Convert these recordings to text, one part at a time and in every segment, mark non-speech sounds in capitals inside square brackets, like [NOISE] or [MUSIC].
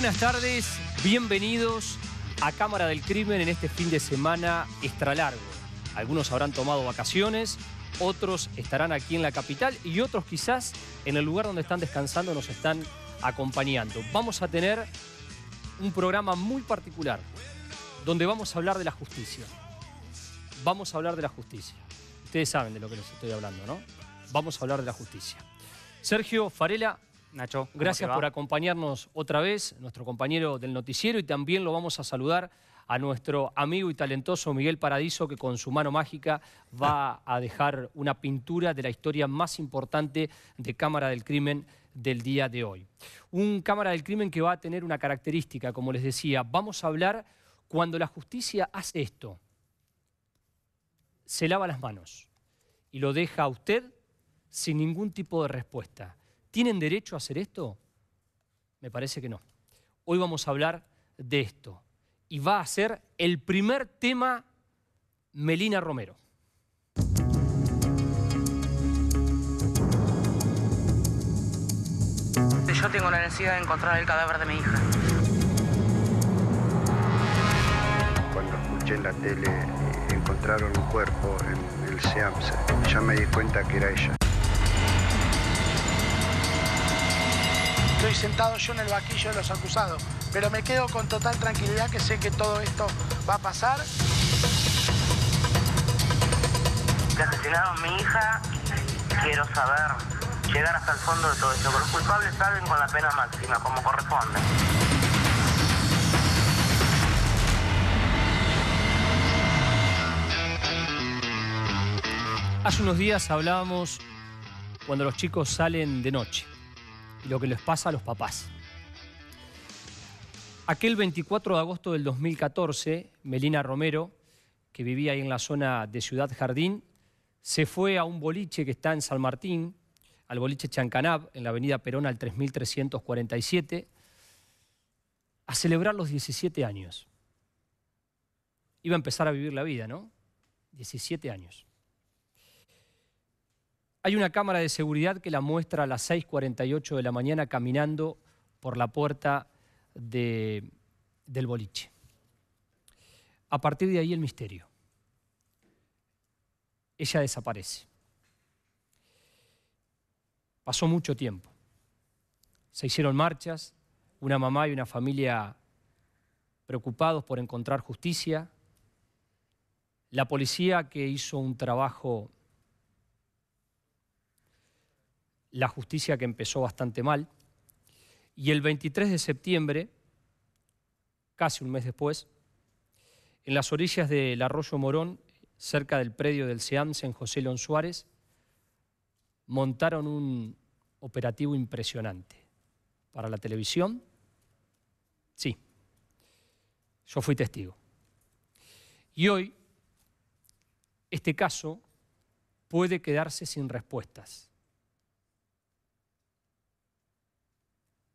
Buenas tardes, bienvenidos a Cámara del Crimen en este fin de semana extra largo. Algunos habrán tomado vacaciones, otros estarán aquí en la capital y otros quizás en el lugar donde están descansando nos están acompañando. Vamos a tener un programa muy particular donde vamos a hablar de la justicia. Vamos a hablar de la justicia. Ustedes saben de lo que les estoy hablando, ¿no? Vamos a hablar de la justicia. Sergio Farela, Nacho, ¿cómo Gracias por acompañarnos otra vez, nuestro compañero del noticiero, y también lo vamos a saludar a nuestro amigo y talentoso Miguel Paradiso, que con su mano mágica va a dejar una pintura de la historia más importante de Cámara del Crimen del día de hoy. Un Cámara del Crimen que va a tener una característica, como les decía, vamos a hablar cuando la justicia hace esto, se lava las manos y lo deja a usted sin ningún tipo de respuesta. ¿Tienen derecho a hacer esto? Me parece que no. Hoy vamos a hablar de esto. Y va a ser el primer tema Melina Romero. Yo tengo la necesidad de encontrar el cadáver de mi hija. Cuando escuché en la tele eh, encontraron un cuerpo en el Seamse, ya me di cuenta que era ella. Estoy sentado yo en el vaquillo de los acusados, pero me quedo con total tranquilidad que sé que todo esto va a pasar. Le asesinaron a mi hija y quiero saber, llegar hasta el fondo de todo esto. Los culpables salven con la pena máxima, como corresponde. Hace unos días hablábamos cuando los chicos salen de noche lo que les pasa a los papás. Aquel 24 de agosto del 2014, Melina Romero, que vivía ahí en la zona de Ciudad Jardín, se fue a un boliche que está en San Martín, al boliche Chancanab, en la avenida Perón al 3347, a celebrar los 17 años. Iba a empezar a vivir la vida, ¿no? 17 años. Hay una cámara de seguridad que la muestra a las 6.48 de la mañana caminando por la puerta de- del boliche. A partir de ahí el misterio. Ella desaparece. Pasó mucho tiempo. Se hicieron marchas, una mamá y una familia preocupados por encontrar justicia. La policía que hizo un trabajo la justicia que empezó bastante mal. Y el 23 de septiembre, casi un mes después, en las orillas del arroyo Morón, cerca del predio del SEAMS en José León Suárez, montaron un operativo impresionante. Para la televisión, sí, yo fui testigo. Y hoy, este caso puede quedarse sin respuestas.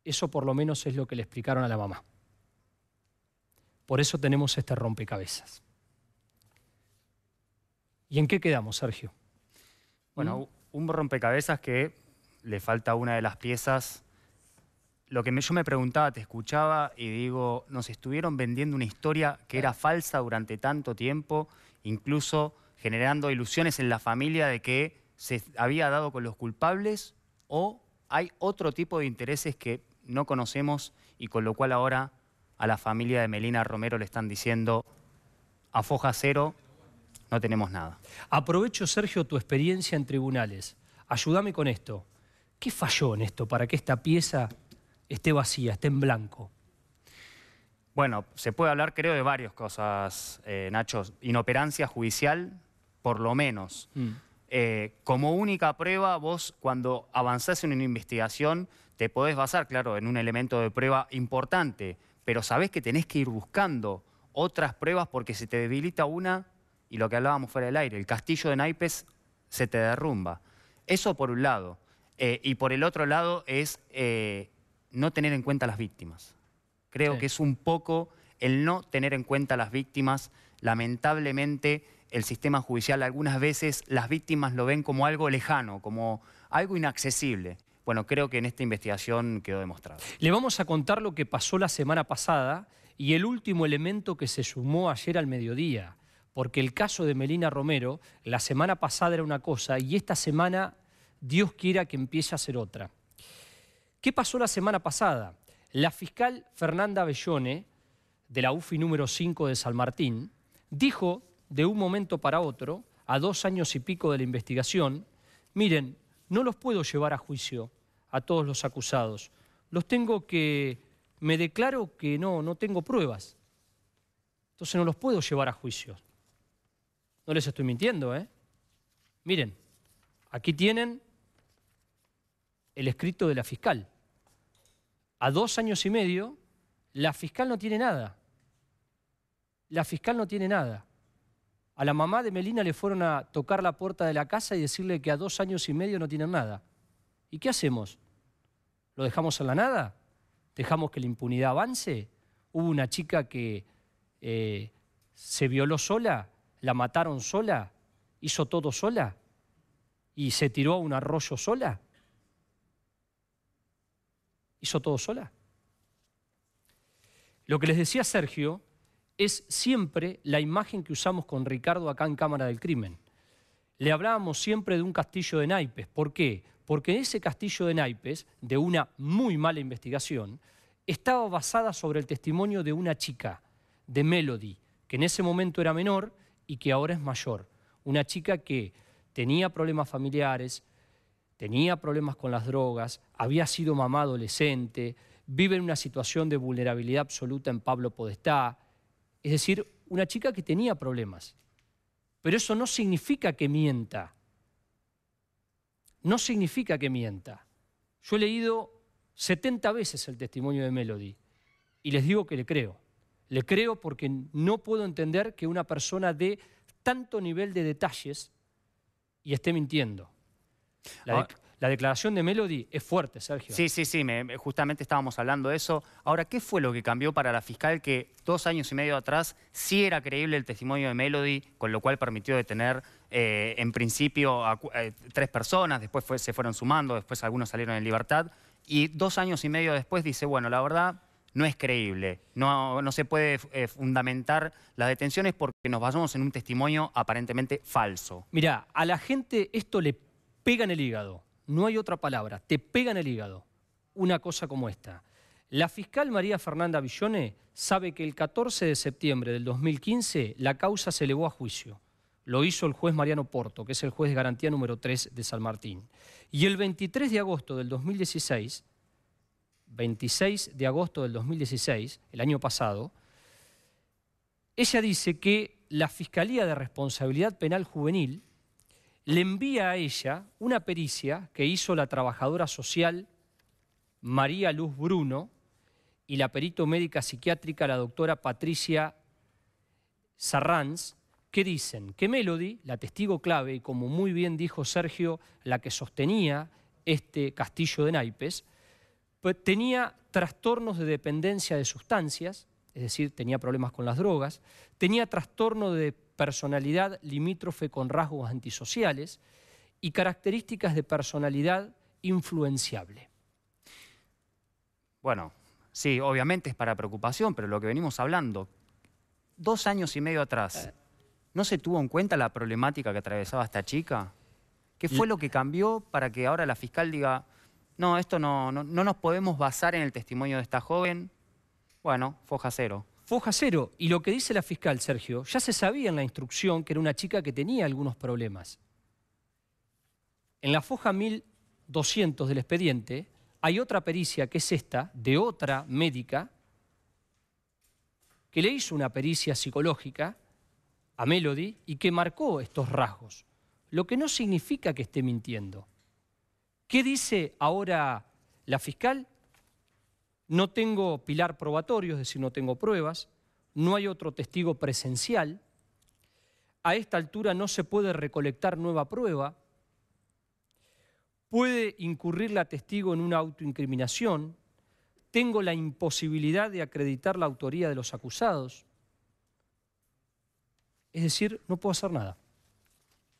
Eso por lo menos es lo que le explicaron a la mamá. Por eso tenemos este rompecabezas. ¿Y en qué quedamos, Sergio? Bueno, un rompecabezas que le falta una de las piezas. Lo que me- yo me preguntaba, te escuchaba y digo, nos estuvieron vendiendo una historia que era falsa durante tanto tiempo, incluso generando ilusiones en la familia de que se había dado con los culpables o hay otro tipo de intereses que no conocemos y con lo cual ahora a la familia de Melina Romero le están diciendo, a foja cero, no tenemos nada. Aprovecho, Sergio, tu experiencia en tribunales. Ayúdame con esto. ¿Qué falló en esto para que esta pieza esté vacía, esté en blanco? Bueno, se puede hablar creo de varias cosas, eh, Nacho. Inoperancia judicial, por lo menos. Mm. Eh, como única prueba, vos cuando avanzás en una investigación te podés basar, claro, en un elemento de prueba importante, pero sabés que tenés que ir buscando otras pruebas porque se te debilita una y lo que hablábamos fuera del aire, el castillo de naipes se te derrumba. Eso por un lado. Eh, y por el otro lado es eh, no tener en cuenta las víctimas. Creo Sí. que es un poco el no tener en cuenta las víctimas. Lamentablemente, el sistema judicial algunas veces las víctimas lo ven como algo lejano, como algo inaccesible. Bueno, creo que en esta investigación quedó demostrado. Le vamos a contar lo que pasó la semana pasada y el último elemento que se sumó ayer al mediodía, porque el caso de Melina Romero, la semana pasada era una cosa y esta semana Dios quiera que empiece a ser otra. ¿Qué pasó la semana pasada? La fiscal Fernanda Bellone, de la UFI número 5 de San Martín, dijo de un momento para otro, a dos años y pico de la investigación, miren, no los puedo llevar a juicio a todos los acusados. Los tengo que, me declaro que no, no tengo pruebas. Entonces no los puedo llevar a juicio. No les estoy mintiendo, ¿eh? Miren, aquí tienen el escrito de la fiscal. A dos años y medio, la fiscal no tiene nada. La fiscal no tiene nada. A la mamá de Melina le fueron a tocar la puerta de la casa y decirle que a dos años y medio no tienen nada. ¿Y qué hacemos? ¿Lo dejamos en la nada? ¿Dejamos que la impunidad avance? Hubo una chica que eh, se violó sola, la mataron sola, hizo todo sola y se tiró a un arroyo sola. Hizo todo sola. Lo que les decía Sergio es siempre la imagen que usamos con Ricardo acá en Cámara del Crimen. Le hablábamos siempre de un castillo de naipes. ¿Por qué? Porque ese castillo de naipes, de una muy mala investigación, estaba basada sobre el testimonio de una chica, de Melody, que en ese momento era menor y que ahora es mayor. Una chica que tenía problemas familiares, tenía problemas con las drogas, había sido mamá adolescente, vive en una situación de vulnerabilidad absoluta en Pablo Podestá, es decir, una chica que tenía problemas. Pero eso no significa que mienta. No significa que mienta. Yo he leído 70 veces el testimonio de Melody y les digo que le creo. Le creo porque no puedo entender que una persona dé tanto nivel de detalles y esté mintiendo. La, la declaración de Melody es fuerte, Sergio. Sí, sí, sí, justamente estábamos hablando de eso. Ahora, ¿qué fue lo que cambió para la fiscal que dos años y medio atrás sí era creíble el testimonio de Melody, con lo cual permitió detener eh, en principio a eh, tres personas, después se fueron sumando, después algunos salieron en libertad, y dos años y medio después dice, bueno, la verdad no es creíble, no, no se puede eh, fundamentar las detenciones porque nos basamos en un testimonio aparentemente falso. Mira, a la gente esto le pega en el hígado no hay otra palabra, te pega en el hígado una cosa como esta. La fiscal María Fernanda Villone sabe que el 14 de septiembre del 2015 la causa se elevó a juicio. Lo hizo el juez Mariano Porto, que es el juez de garantía número 3 de San Martín. Y el 23 de agosto del 2016, 26 de agosto del 2016, el año pasado, ella dice que la Fiscalía de Responsabilidad Penal Juvenil le envía a ella una pericia que hizo la trabajadora social María Luz Bruno y la perito médica psiquiátrica la doctora Patricia Sarranz, que dicen que Melody, la testigo clave, y como muy bien dijo Sergio, la que sostenía este castillo de naipes, pues tenía trastornos de dependencia de sustancias, es decir, tenía problemas con las drogas, tenía trastorno de personalidad limítrofe con rasgos antisociales y características de personalidad influenciable. Bueno, sí, obviamente es para preocupación, pero lo que venimos hablando, dos años y medio atrás, ¿no se tuvo en cuenta la problemática que atravesaba esta chica? ¿Qué fue lo que cambió para que ahora la fiscal diga, no, esto no, no, no nos podemos basar en el testimonio de esta joven, bueno, foja cero. Foja cero. Y lo que dice la fiscal, Sergio, ya se sabía en la instrucción que era una chica que tenía algunos problemas. En la foja 1200 del expediente hay otra pericia, que es esta, de otra médica, que le hizo una pericia psicológica a Melody y que marcó estos rasgos, lo que no significa que esté mintiendo. ¿Qué dice ahora la fiscal? No tengo pilar probatorio, es decir, no tengo pruebas, no hay otro testigo presencial, a esta altura no se puede recolectar nueva prueba, puede incurrir la testigo en una autoincriminación, tengo la imposibilidad de acreditar la autoría de los acusados, es decir, no puedo hacer nada.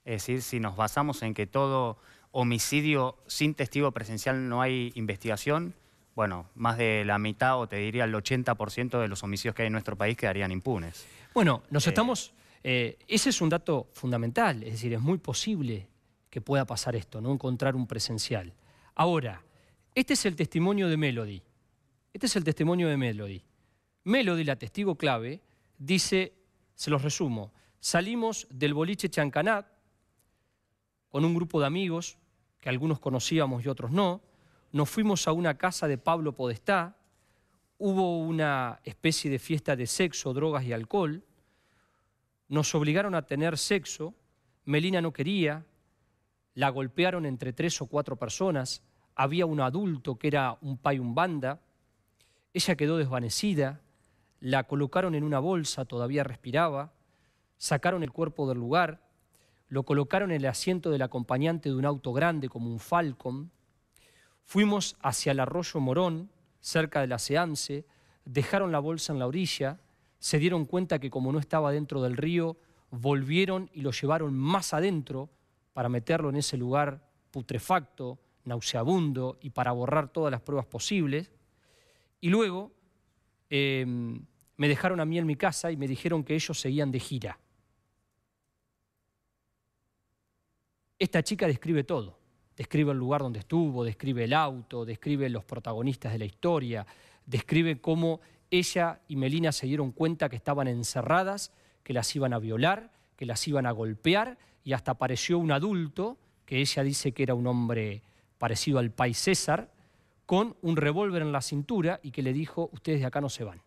Es decir, si nos basamos en que todo homicidio sin testigo presencial no hay investigación, bueno, más de la mitad o te diría el 80% de los homicidios que hay en nuestro país quedarían impunes. Bueno, nos estamos... Eh, ese es un dato fundamental, es decir, es muy posible que pueda pasar esto, no encontrar un presencial. Ahora, este es el testimonio de Melody. Este es el testimonio de Melody. Melody, la testigo clave, dice, se los resumo, salimos del boliche Chancanat con un grupo de amigos, que algunos conocíamos y otros no, nos fuimos a una casa de Pablo Podestá, hubo una especie de fiesta de sexo, drogas y alcohol, nos obligaron a tener sexo, Melina no quería, la golpearon entre tres o cuatro personas, había un adulto que era un banda, ella quedó desvanecida, la colocaron en una bolsa, todavía respiraba, sacaron el cuerpo del lugar, lo colocaron en el asiento del acompañante de un auto grande como un Falcon, fuimos hacia el arroyo Morón, cerca de la Seance, dejaron la bolsa en la orilla, se dieron cuenta que como no estaba dentro del río, volvieron y lo llevaron más adentro para meterlo en ese lugar putrefacto, nauseabundo y para borrar todas las pruebas posibles. Y luego em, me dejaron a mí en mi casa y me dijeron que ellos seguían de gira. Esta chica describe todo. Describe el lugar donde estuvo, describe el auto, describe los protagonistas de la historia, describe cómo ella y Melina se dieron cuenta que estaban encerradas, que las iban a violar, que las iban a golpear y hasta apareció un adulto, que ella dice que era un hombre parecido al país César, con un revólver en la cintura y que le dijo, ustedes de acá no se van.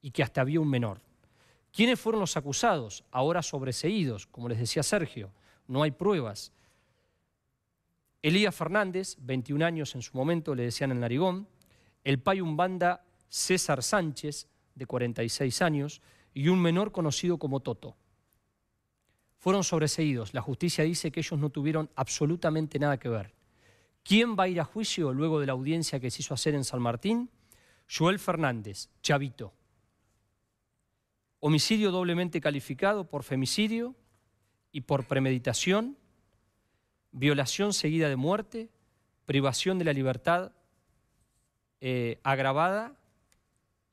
Y que hasta había un menor. ¿Quiénes fueron los acusados? Ahora sobreseídos, como les decía Sergio, no hay pruebas. Elías Fernández, 21 años en su momento, le decían el narigón, el banda César Sánchez, de 46 años, y un menor conocido como Toto. Fueron sobreseídos. La justicia dice que ellos no tuvieron absolutamente nada que ver. ¿Quién va a ir a juicio luego de la audiencia que se hizo hacer en San Martín? Joel Fernández, Chavito. Homicidio doblemente calificado por femicidio y por premeditación, violación seguida de muerte, privación de la libertad eh, agravada.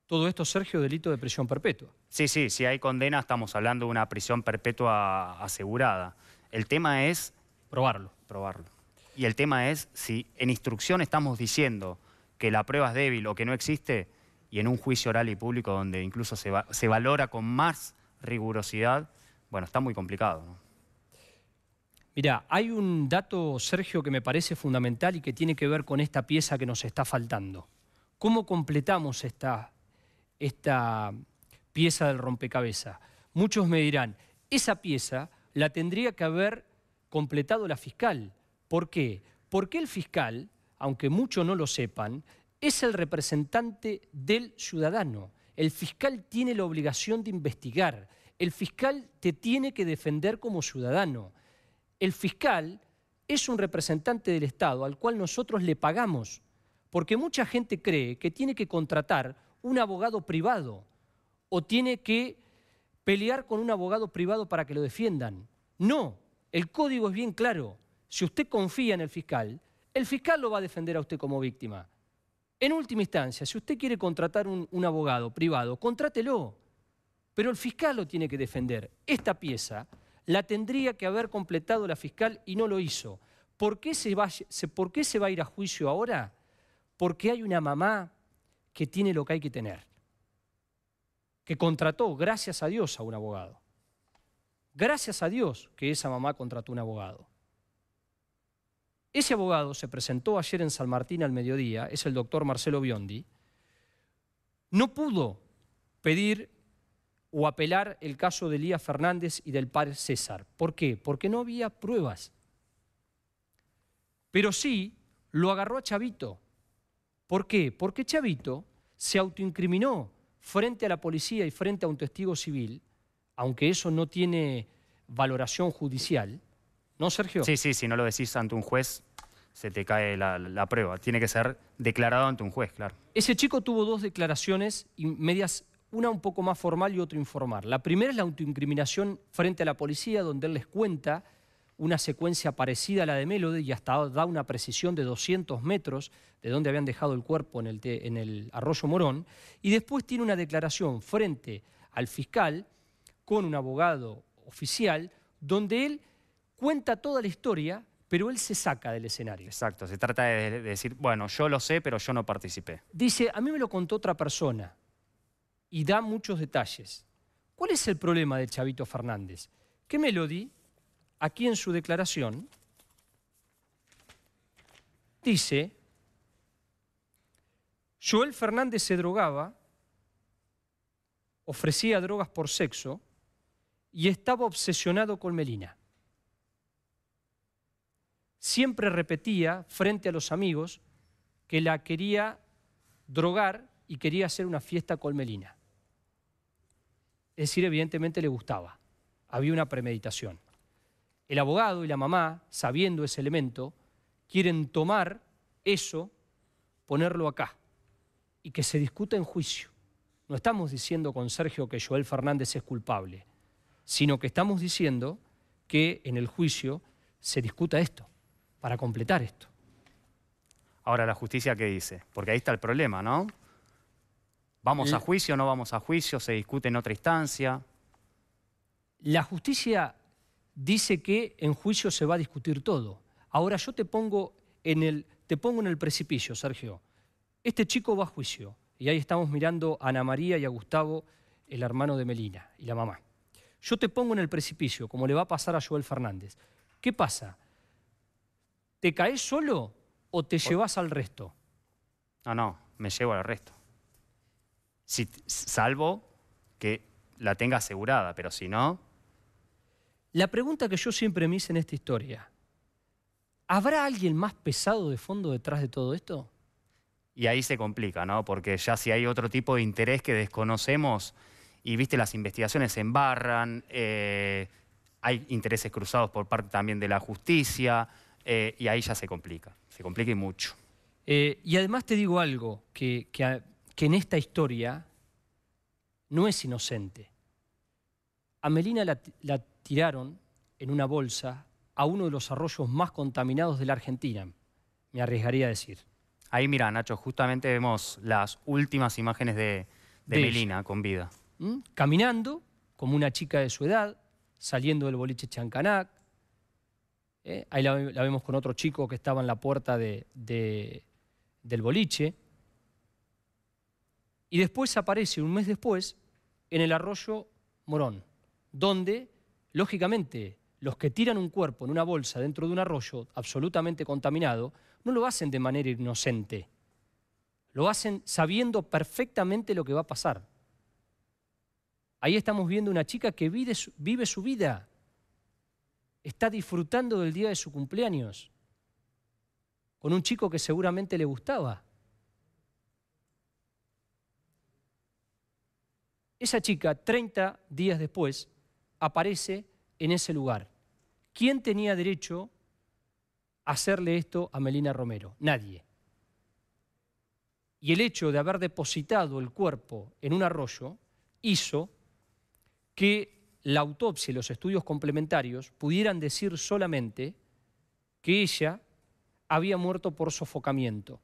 Todo esto, Sergio, delito de prisión perpetua. Sí, sí, si hay condena estamos hablando de una prisión perpetua asegurada. El tema es... Probarlo. Probarlo. Y el tema es si en instrucción estamos diciendo que la prueba es débil o que no existe, y en un juicio oral y público donde incluso se, se valora con más rigurosidad, bueno, está muy complicado. Mira, hay un dato, Sergio, que me parece fundamental y que tiene que ver con esta pieza que nos está faltando. ¿Cómo completamos esta, esta pieza del rompecabezas? Muchos me dirán, esa pieza la tendría que haber completado la fiscal, ¿Por qué? Porque el fiscal, aunque muchos no lo sepan, es el representante del ciudadano. El fiscal tiene la obligación de investigar. El fiscal te tiene que defender como ciudadano. El fiscal es un representante del Estado al cual nosotros le pagamos, porque mucha gente cree que tiene que contratar un abogado privado o tiene que pelear con un abogado privado para que lo defiendan. No, el código es bien claro. Si usted confía en el fiscal, el fiscal lo va a defender a usted como víctima. En última instancia, si usted quiere contratar un, abogado privado, contrátelo. Pero el fiscal lo tiene que defender. Esta pieza la tendría que haber completado la fiscal y no lo hizo. ¿Por qué se va, ¿Por qué se va a ir a juicio ahora? Porque hay una mamá que tiene lo que hay que tener, que contrató, gracias a Dios, a un abogado. Gracias a Dios que esa mamá contrató un abogado. Ese abogado se presentó ayer en San Martín al mediodía, es el doctor Marcelo Biondi, no pudo pedir o apelar el caso de Elías Fernández y del padre César. ¿Por qué? Porque no había pruebas. Pero sí lo agarró a Chavito. ¿Por qué? Porque Chavito se autoincriminó frente a la policía y frente a un testigo civil, aunque eso no tiene valoración judicial, ¿No, Sergio? Sí, sí, si no lo decís ante un juez, se te cae la, prueba. Tiene que ser declarado ante un juez, claro. Ese chico tuvo dos declaraciones medias, una un poco más formal y otra informal. La primera es la autoincriminación frente a la policía, donde él les cuenta una secuencia parecida a la de Melody y hasta da una precisión de 200 metros de donde habían dejado el cuerpo en el, en el arroyo Morón, y después tiene una declaración frente al fiscal con un abogado oficial donde él cuenta toda la historia, pero él se saca del escenario. Exacto, se trata de, decir, bueno, yo lo sé, pero yo no participé. Dice, a mí me lo contó otra persona y da muchos detalles. ¿Cuál es el problema de Chavito Fernández? Que Melody, aquí en su declaración, dice, Joel Fernández se drogaba, ofrecía drogas por sexo y estaba obsesionado con Melina. Siempre repetía frente a los amigos que la quería drogar y quería hacer una fiesta con Melina. Es decir, evidentemente le gustaba. Había una premeditación. El abogado y la mamá, sabiendo ese elemento, quieren tomar eso, ponerlo acá y que se discuta en juicio. No estamos diciendo con Sergio que Joel Fernández es culpable, sino que estamos diciendo que en el juicio se discuta esto, para completar esto. Ahora, ¿la justicia qué dice? Porque ahí está el problema, ¿no? ¿Vamos a juicio o no vamos a juicio? ¿Se discute en otra instancia? La justicia dice que en juicio se va a discutir todo. Ahora yo te pongo en el, te pongo en el precipicio, Sergio. Este chico va a juicio. Y ahí estamos mirando a Ana María y a Gustavo, el hermano de Melina y la mamá. Yo te pongo en el precipicio, como le va a pasar a Joel Fernández. ¿Qué pasa? ¿Te caes solo o te llevas al resto? No, no, me llevo al resto salvo que la tenga asegurada, pero si no... La pregunta que yo siempre me hice en esta historia, ¿habrá alguien más pesado de fondo detrás de todo esto? Y ahí se complica, ¿no? Porque ya si hay otro tipo de interés que desconocemos y, viste, las investigaciones se embarran, eh, hay intereses cruzados por parte también de la justicia, eh, y ahí ya se complica, se complica y mucho. Eh, y además te digo algo que, que que en esta historia no es inocente. A Melina la, tiraron en una bolsa a uno de los arroyos más contaminados de la Argentina, me arriesgaría a decir. Ahí mira, Nacho, justamente vemos las últimas imágenes de, Melina con vida. ¿Mm? Caminando, como una chica de su edad, saliendo del boliche Chancanac. ¿eh? Ahí la, vemos con otro chico que estaba en la puerta del boliche y después aparece un mes después en el arroyo Morón, donde, lógicamente, los que tiran un cuerpo en una bolsa dentro de un arroyo absolutamente contaminado, no lo hacen de manera inocente, lo hacen sabiendo perfectamente lo que va a pasar. Ahí estamos viendo una chica que vive su, vive su vida, está disfrutando del día de su cumpleaños, con un chico que seguramente le gustaba. Esa chica, 30 días después, aparece en ese lugar. ¿Quién tenía derecho a hacerle esto a Melina Romero? Nadie. Y el hecho de haber depositado el cuerpo en un arroyo hizo que la autopsia y los estudios complementarios pudieran decir solamente que ella había muerto por sofocamiento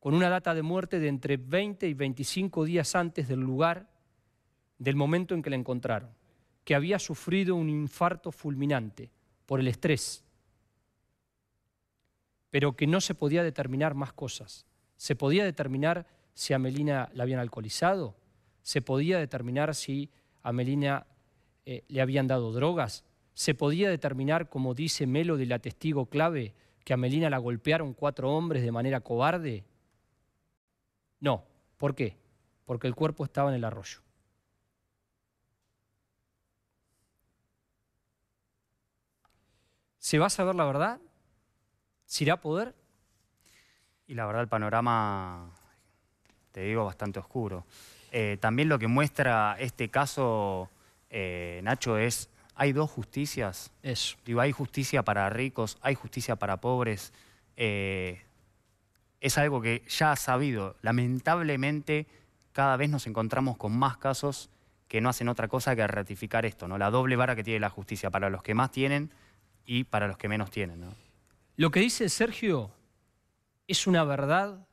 con una data de muerte de entre 20 y 25 días antes del lugar del momento en que la encontraron, que había sufrido un infarto fulminante por el estrés, pero que no se podía determinar más cosas. Se podía determinar si a Melina la habían alcoholizado, se podía determinar si a Melina eh, le habían dado drogas, se podía determinar, como dice Melo de la testigo clave, que a Melina la golpearon cuatro hombres de manera cobarde no. ¿Por qué? Porque el cuerpo estaba en el arroyo. ¿Se va a saber la verdad? ¿Se irá a poder? Y la verdad el panorama, te digo, bastante oscuro. Eh, también lo que muestra este caso, eh, Nacho, es, hay dos justicias. Eso. Digo, hay justicia para ricos, hay justicia para pobres. Eh, es algo que ya ha sabido. Lamentablemente, cada vez nos encontramos con más casos que no hacen otra cosa que ratificar esto, ¿no? La doble vara que tiene la justicia para los que más tienen y para los que menos tienen. Lo que dice Sergio es una verdad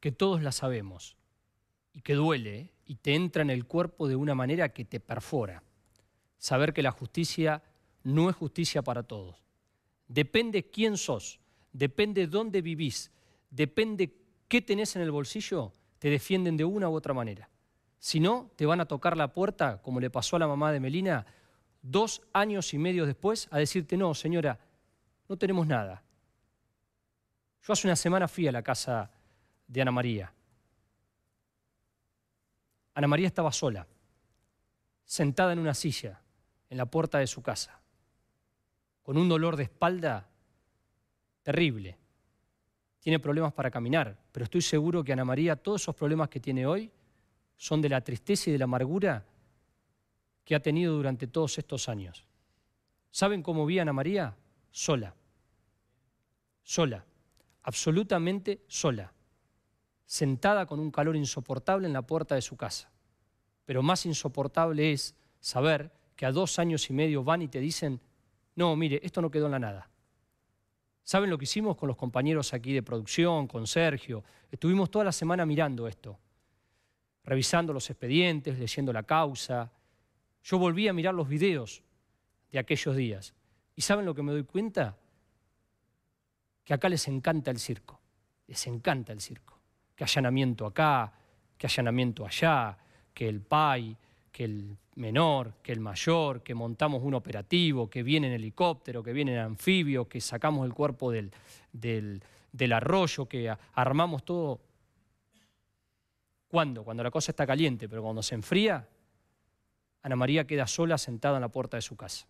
que todos la sabemos y que duele ¿eh? y te entra en el cuerpo de una manera que te perfora. Saber que la justicia no es justicia para todos. Depende quién sos, depende dónde vivís, depende qué tenés en el bolsillo, te defienden de una u otra manera. Si no, te van a tocar la puerta, como le pasó a la mamá de Melina, dos años y medio después, a decirte, no, señora, no tenemos nada. Yo hace una semana fui a la casa de Ana María. Ana María estaba sola, sentada en una silla, en la puerta de su casa, con un dolor de espalda terrible. Tiene problemas para caminar, pero estoy seguro que Ana María, todos esos problemas que tiene hoy, son de la tristeza y de la amargura que ha tenido durante todos estos años. ¿Saben cómo vi a Ana María? Sola. Sola. Absolutamente sola. Sentada con un calor insoportable en la puerta de su casa. Pero más insoportable es saber que a dos años y medio van y te dicen, no, mire, esto no quedó en la nada. ¿Saben lo que hicimos con los compañeros aquí de producción, con Sergio? Estuvimos toda la semana mirando esto revisando los expedientes, leyendo la causa. Yo volví a mirar los videos de aquellos días. ¿Y saben lo que me doy cuenta? Que acá les encanta el circo. Les encanta el circo. Que allanamiento acá, que allanamiento allá, que el PAI, que el menor, que el mayor, que montamos un operativo, que viene en helicóptero, que viene en anfibio, que sacamos el cuerpo del, del, del arroyo, que armamos todo ¿Cuándo? Cuando la cosa está caliente, pero cuando se enfría, Ana María queda sola sentada en la puerta de su casa.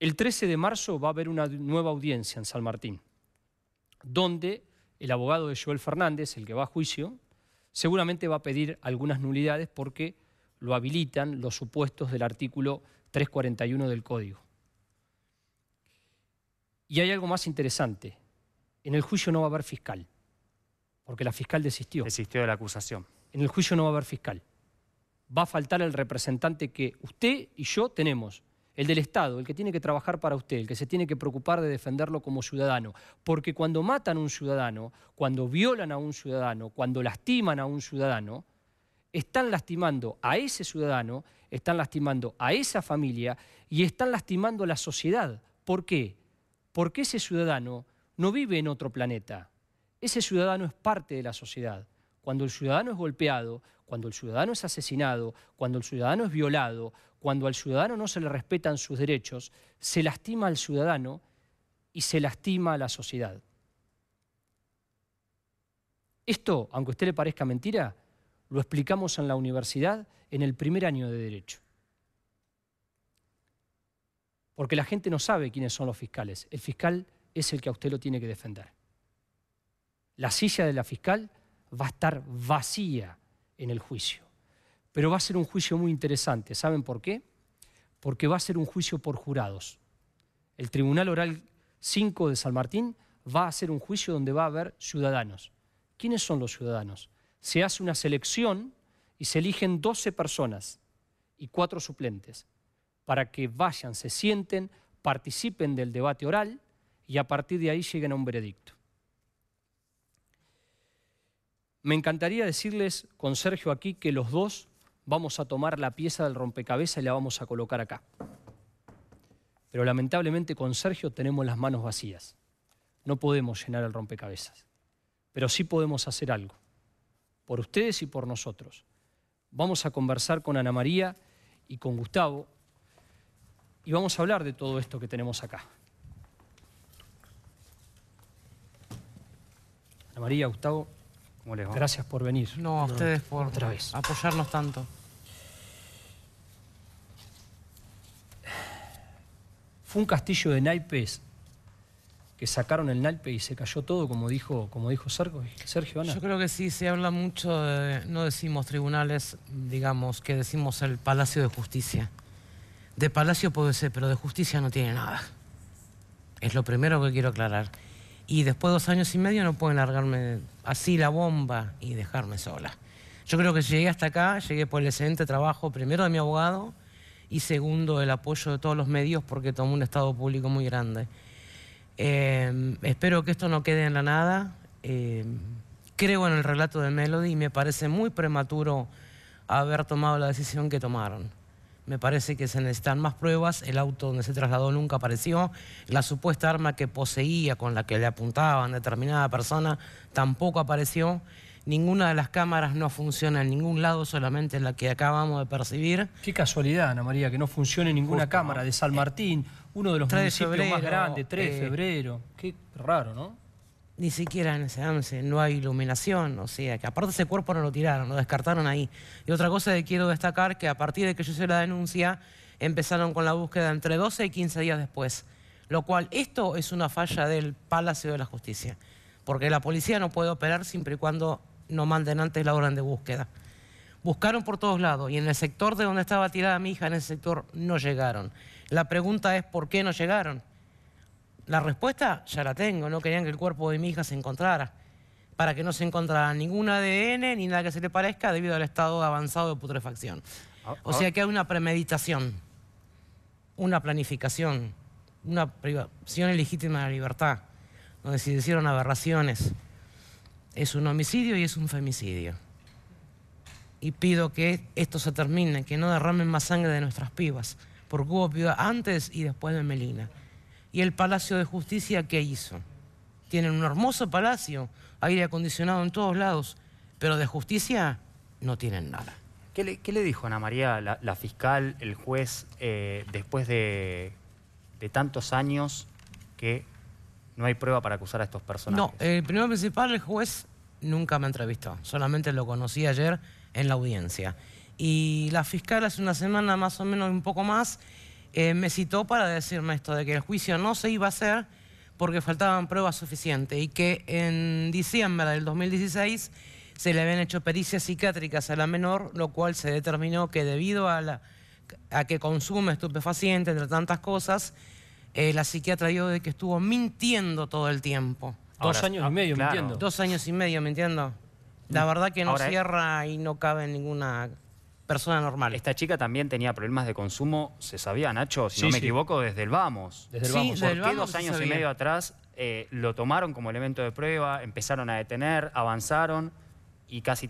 El 13 de marzo va a haber una nueva audiencia en San Martín, donde el abogado de Joel Fernández, el que va a juicio, seguramente va a pedir algunas nulidades porque lo habilitan los supuestos del artículo 341 del Código. Y hay algo más interesante. En el juicio no va a haber fiscal porque la fiscal desistió. Desistió de la acusación. En el juicio no va a haber fiscal. Va a faltar el representante que usted y yo tenemos, el del Estado, el que tiene que trabajar para usted, el que se tiene que preocupar de defenderlo como ciudadano. Porque cuando matan a un ciudadano, cuando violan a un ciudadano, cuando lastiman a un ciudadano, están lastimando a ese ciudadano, están lastimando a esa familia y están lastimando a la sociedad. ¿Por qué? Porque ese ciudadano no vive en otro planeta, ese ciudadano es parte de la sociedad. Cuando el ciudadano es golpeado, cuando el ciudadano es asesinado, cuando el ciudadano es violado, cuando al ciudadano no se le respetan sus derechos, se lastima al ciudadano y se lastima a la sociedad. Esto, aunque a usted le parezca mentira, lo explicamos en la universidad en el primer año de Derecho. Porque la gente no sabe quiénes son los fiscales. El fiscal es el que a usted lo tiene que defender la silla de la fiscal va a estar vacía en el juicio. Pero va a ser un juicio muy interesante. ¿Saben por qué? Porque va a ser un juicio por jurados. El Tribunal Oral 5 de San Martín va a ser un juicio donde va a haber ciudadanos. ¿Quiénes son los ciudadanos? Se hace una selección y se eligen 12 personas y cuatro suplentes para que vayan, se sienten, participen del debate oral y a partir de ahí lleguen a un veredicto. Me encantaría decirles con Sergio aquí que los dos vamos a tomar la pieza del rompecabezas y la vamos a colocar acá. Pero lamentablemente con Sergio tenemos las manos vacías. No podemos llenar el rompecabezas. Pero sí podemos hacer algo. Por ustedes y por nosotros. Vamos a conversar con Ana María y con Gustavo y vamos a hablar de todo esto que tenemos acá. Ana María, Gustavo, Gracias por venir. No, a ustedes por apoyarnos tanto. Fue un castillo de naipes que sacaron el naipe y se cayó todo, como dijo, como dijo Sergio, Sergio Ana. Yo creo que sí, se habla mucho de, no decimos tribunales, digamos, que decimos el Palacio de Justicia. De Palacio puede ser, pero de justicia no tiene nada. Es lo primero que quiero aclarar. Y después de dos años y medio no pueden largarme así la bomba y dejarme sola. Yo creo que llegué hasta acá, llegué por el excelente trabajo, primero de mi abogado y segundo el apoyo de todos los medios porque tomó un estado público muy grande. Eh, espero que esto no quede en la nada. Eh, creo en el relato de Melody y me parece muy prematuro haber tomado la decisión que tomaron. Me parece que se necesitan más pruebas. El auto donde se trasladó nunca apareció. La supuesta arma que poseía, con la que le apuntaban a determinada persona, tampoco apareció. Ninguna de las cámaras no funciona en ningún lado, solamente la que acabamos de percibir. Qué casualidad, Ana María, que no funcione ninguna cámara de San Martín, uno de los 3 de municipios más febrero, grandes, 3 de eh, febrero. Qué raro, ¿no? Ni siquiera en ese AMSE, no hay iluminación, o sea, que aparte ese cuerpo no lo tiraron, lo descartaron ahí. Y otra cosa que quiero destacar, que a partir de que yo hice la denuncia, empezaron con la búsqueda entre 12 y 15 días después. Lo cual, esto es una falla del Palacio de la Justicia, porque la policía no puede operar siempre y cuando no manden antes la orden de búsqueda. Buscaron por todos lados y en el sector de donde estaba tirada mi hija, en ese sector no llegaron. La pregunta es, ¿por qué no llegaron? La respuesta ya la tengo, no querían que el cuerpo de mi hija se encontrara, para que no se encontrara ningún ADN ni nada que se le parezca debido al estado avanzado de putrefacción. Ah, O sea que hay una premeditación, una planificación, una privación ilegítima de la libertad, donde se hicieron aberraciones. Es un homicidio y es un femicidio. Y pido que esto se termine, que no derramen más sangre de nuestras pibas, porque hubo pibas antes y después de Melina. ¿Y el Palacio de Justicia qué hizo? Tienen un hermoso palacio, aire acondicionado en todos lados, pero de justicia no tienen nada. ¿Qué le, qué le dijo Ana María, la, la fiscal, el juez, eh, después de, de tantos años que no hay prueba para acusar a estos personajes? No, el primero principal, el juez nunca me entrevistó, solamente lo conocí ayer en la audiencia. Y la fiscal hace una semana más o menos, un poco más, eh, me citó para decirme esto, de que el juicio no se iba a hacer porque faltaban pruebas suficientes y que en diciembre del 2016 se le habían hecho pericias psiquiátricas a la menor, lo cual se determinó que debido a, la- a que consume estupefacientes, entre tantas cosas, eh, la psiquiatra dio de que estuvo mintiendo todo el tiempo. Dos Ahora, años ah, y medio, claro. mintiendo. Dos años y medio, ¿me entiendo? La verdad que no Ahora, eh. cierra y no cabe en ninguna persona normal. Esta chica también tenía problemas de consumo, se sabía, Nacho, si Sí, no me sí. equivoco, desde el Vamos. Desde el Sí, vamos. desde ¿Por qué Vamos dos años y medio atrás eh, lo tomaron como elemento de prueba, empezaron a detener, avanzaron y casi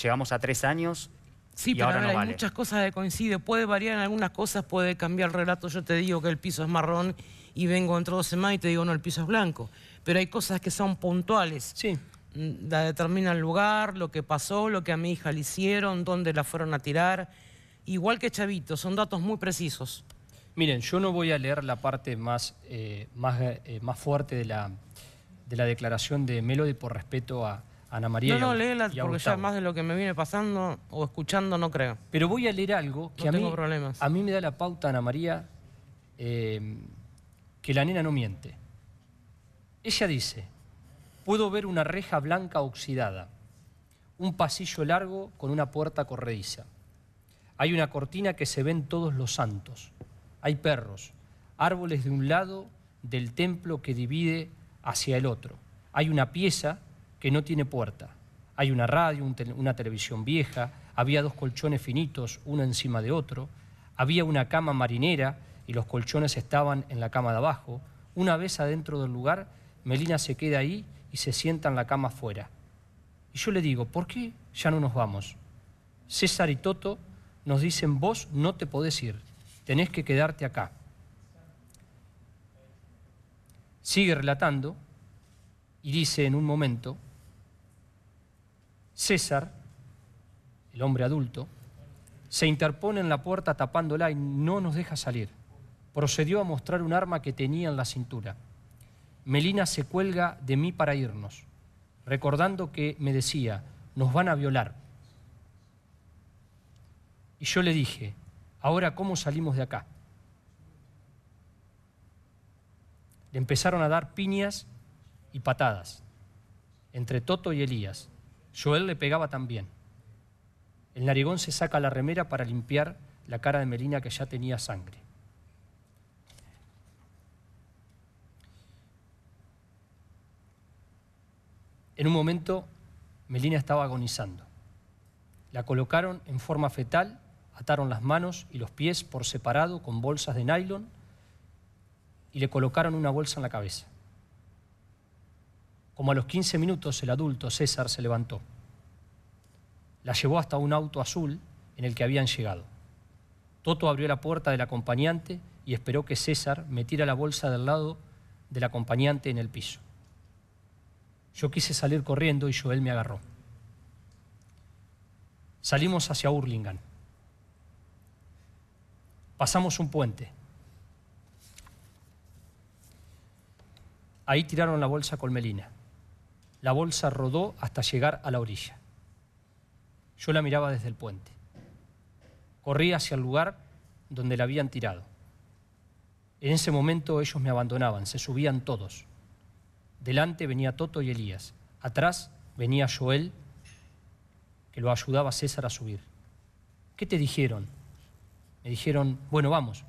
llegamos a tres años Sí, y pero ahora no hay vale? muchas cosas que coinciden. Puede variar en algunas cosas, puede cambiar el relato. Yo te digo que el piso es marrón y vengo dentro de dos semanas y te digo, no, el piso es blanco. Pero hay cosas que son puntuales. Sí, La determina el lugar, lo que pasó, lo que a mi hija le hicieron, dónde la fueron a tirar. Igual que Chavito, son datos muy precisos. Miren, yo no voy a leer la parte más, eh, más, eh, más fuerte de la, de la declaración de Melody por respeto a Ana María. No, y a- no, léela, porque ya más de lo que me viene pasando o escuchando no creo. Pero voy a leer algo que No a, mí, tengo problemas. a mí me da la pauta, Ana María, eh, que la nena no miente. Ella dice, puedo ver una reja blanca oxidada, un pasillo largo con una puerta corrediza. Hay una cortina que se ven todos los santos. Hay perros, árboles de un lado del templo que divide hacia el otro. Hay una pieza que no tiene puerta. Hay una radio, una televisión vieja, había dos colchones finitos, uno encima de otro. Había una cama marinera y los colchones estaban en la cama de abajo. Una vez adentro del lugar, Melina se queda ahí y se sienta en la cama afuera. Y yo le digo, ¿por qué ya no nos vamos? César y Toto nos dicen, vos no te podés ir, tenés que quedarte acá. Sigue relatando y dice en un momento, César, el hombre adulto, se interpone en la puerta tapándola y no nos deja salir. Procedió a mostrar un arma que tenía en la cintura. Melina se cuelga de mí para irnos, recordando que me decía, nos van a violar. Y yo le dije, ahora ¿cómo salimos de acá? Le empezaron a dar piñas y patadas, entre Toto y Elías. Joel le pegaba también. El narigón se saca la remera para limpiar la cara de Melina que ya tenía sangre. En un momento, Melina estaba agonizando. La colocaron en forma fetal, ataron las manos y los pies por separado con bolsas de nylon y le colocaron una bolsa en la cabeza. Como a los 15 minutos el adulto César se levantó. La llevó hasta un auto azul en el que habían llegado. Toto abrió la puerta del acompañante y esperó que César metiera la bolsa del lado del acompañante en el piso. Yo quise salir corriendo y Joel me agarró. Salimos hacia Hurlingham. Pasamos un puente. Ahí tiraron la bolsa con Melina. La bolsa rodó hasta llegar a la orilla. Yo la miraba desde el puente. Corrí hacia el lugar donde la habían tirado. En ese momento ellos me abandonaban, se subían todos. Delante venía Toto y Elías. Atrás venía Joel, que lo ayudaba a César a subir. ¿Qué te dijeron? Me dijeron, bueno, vamos,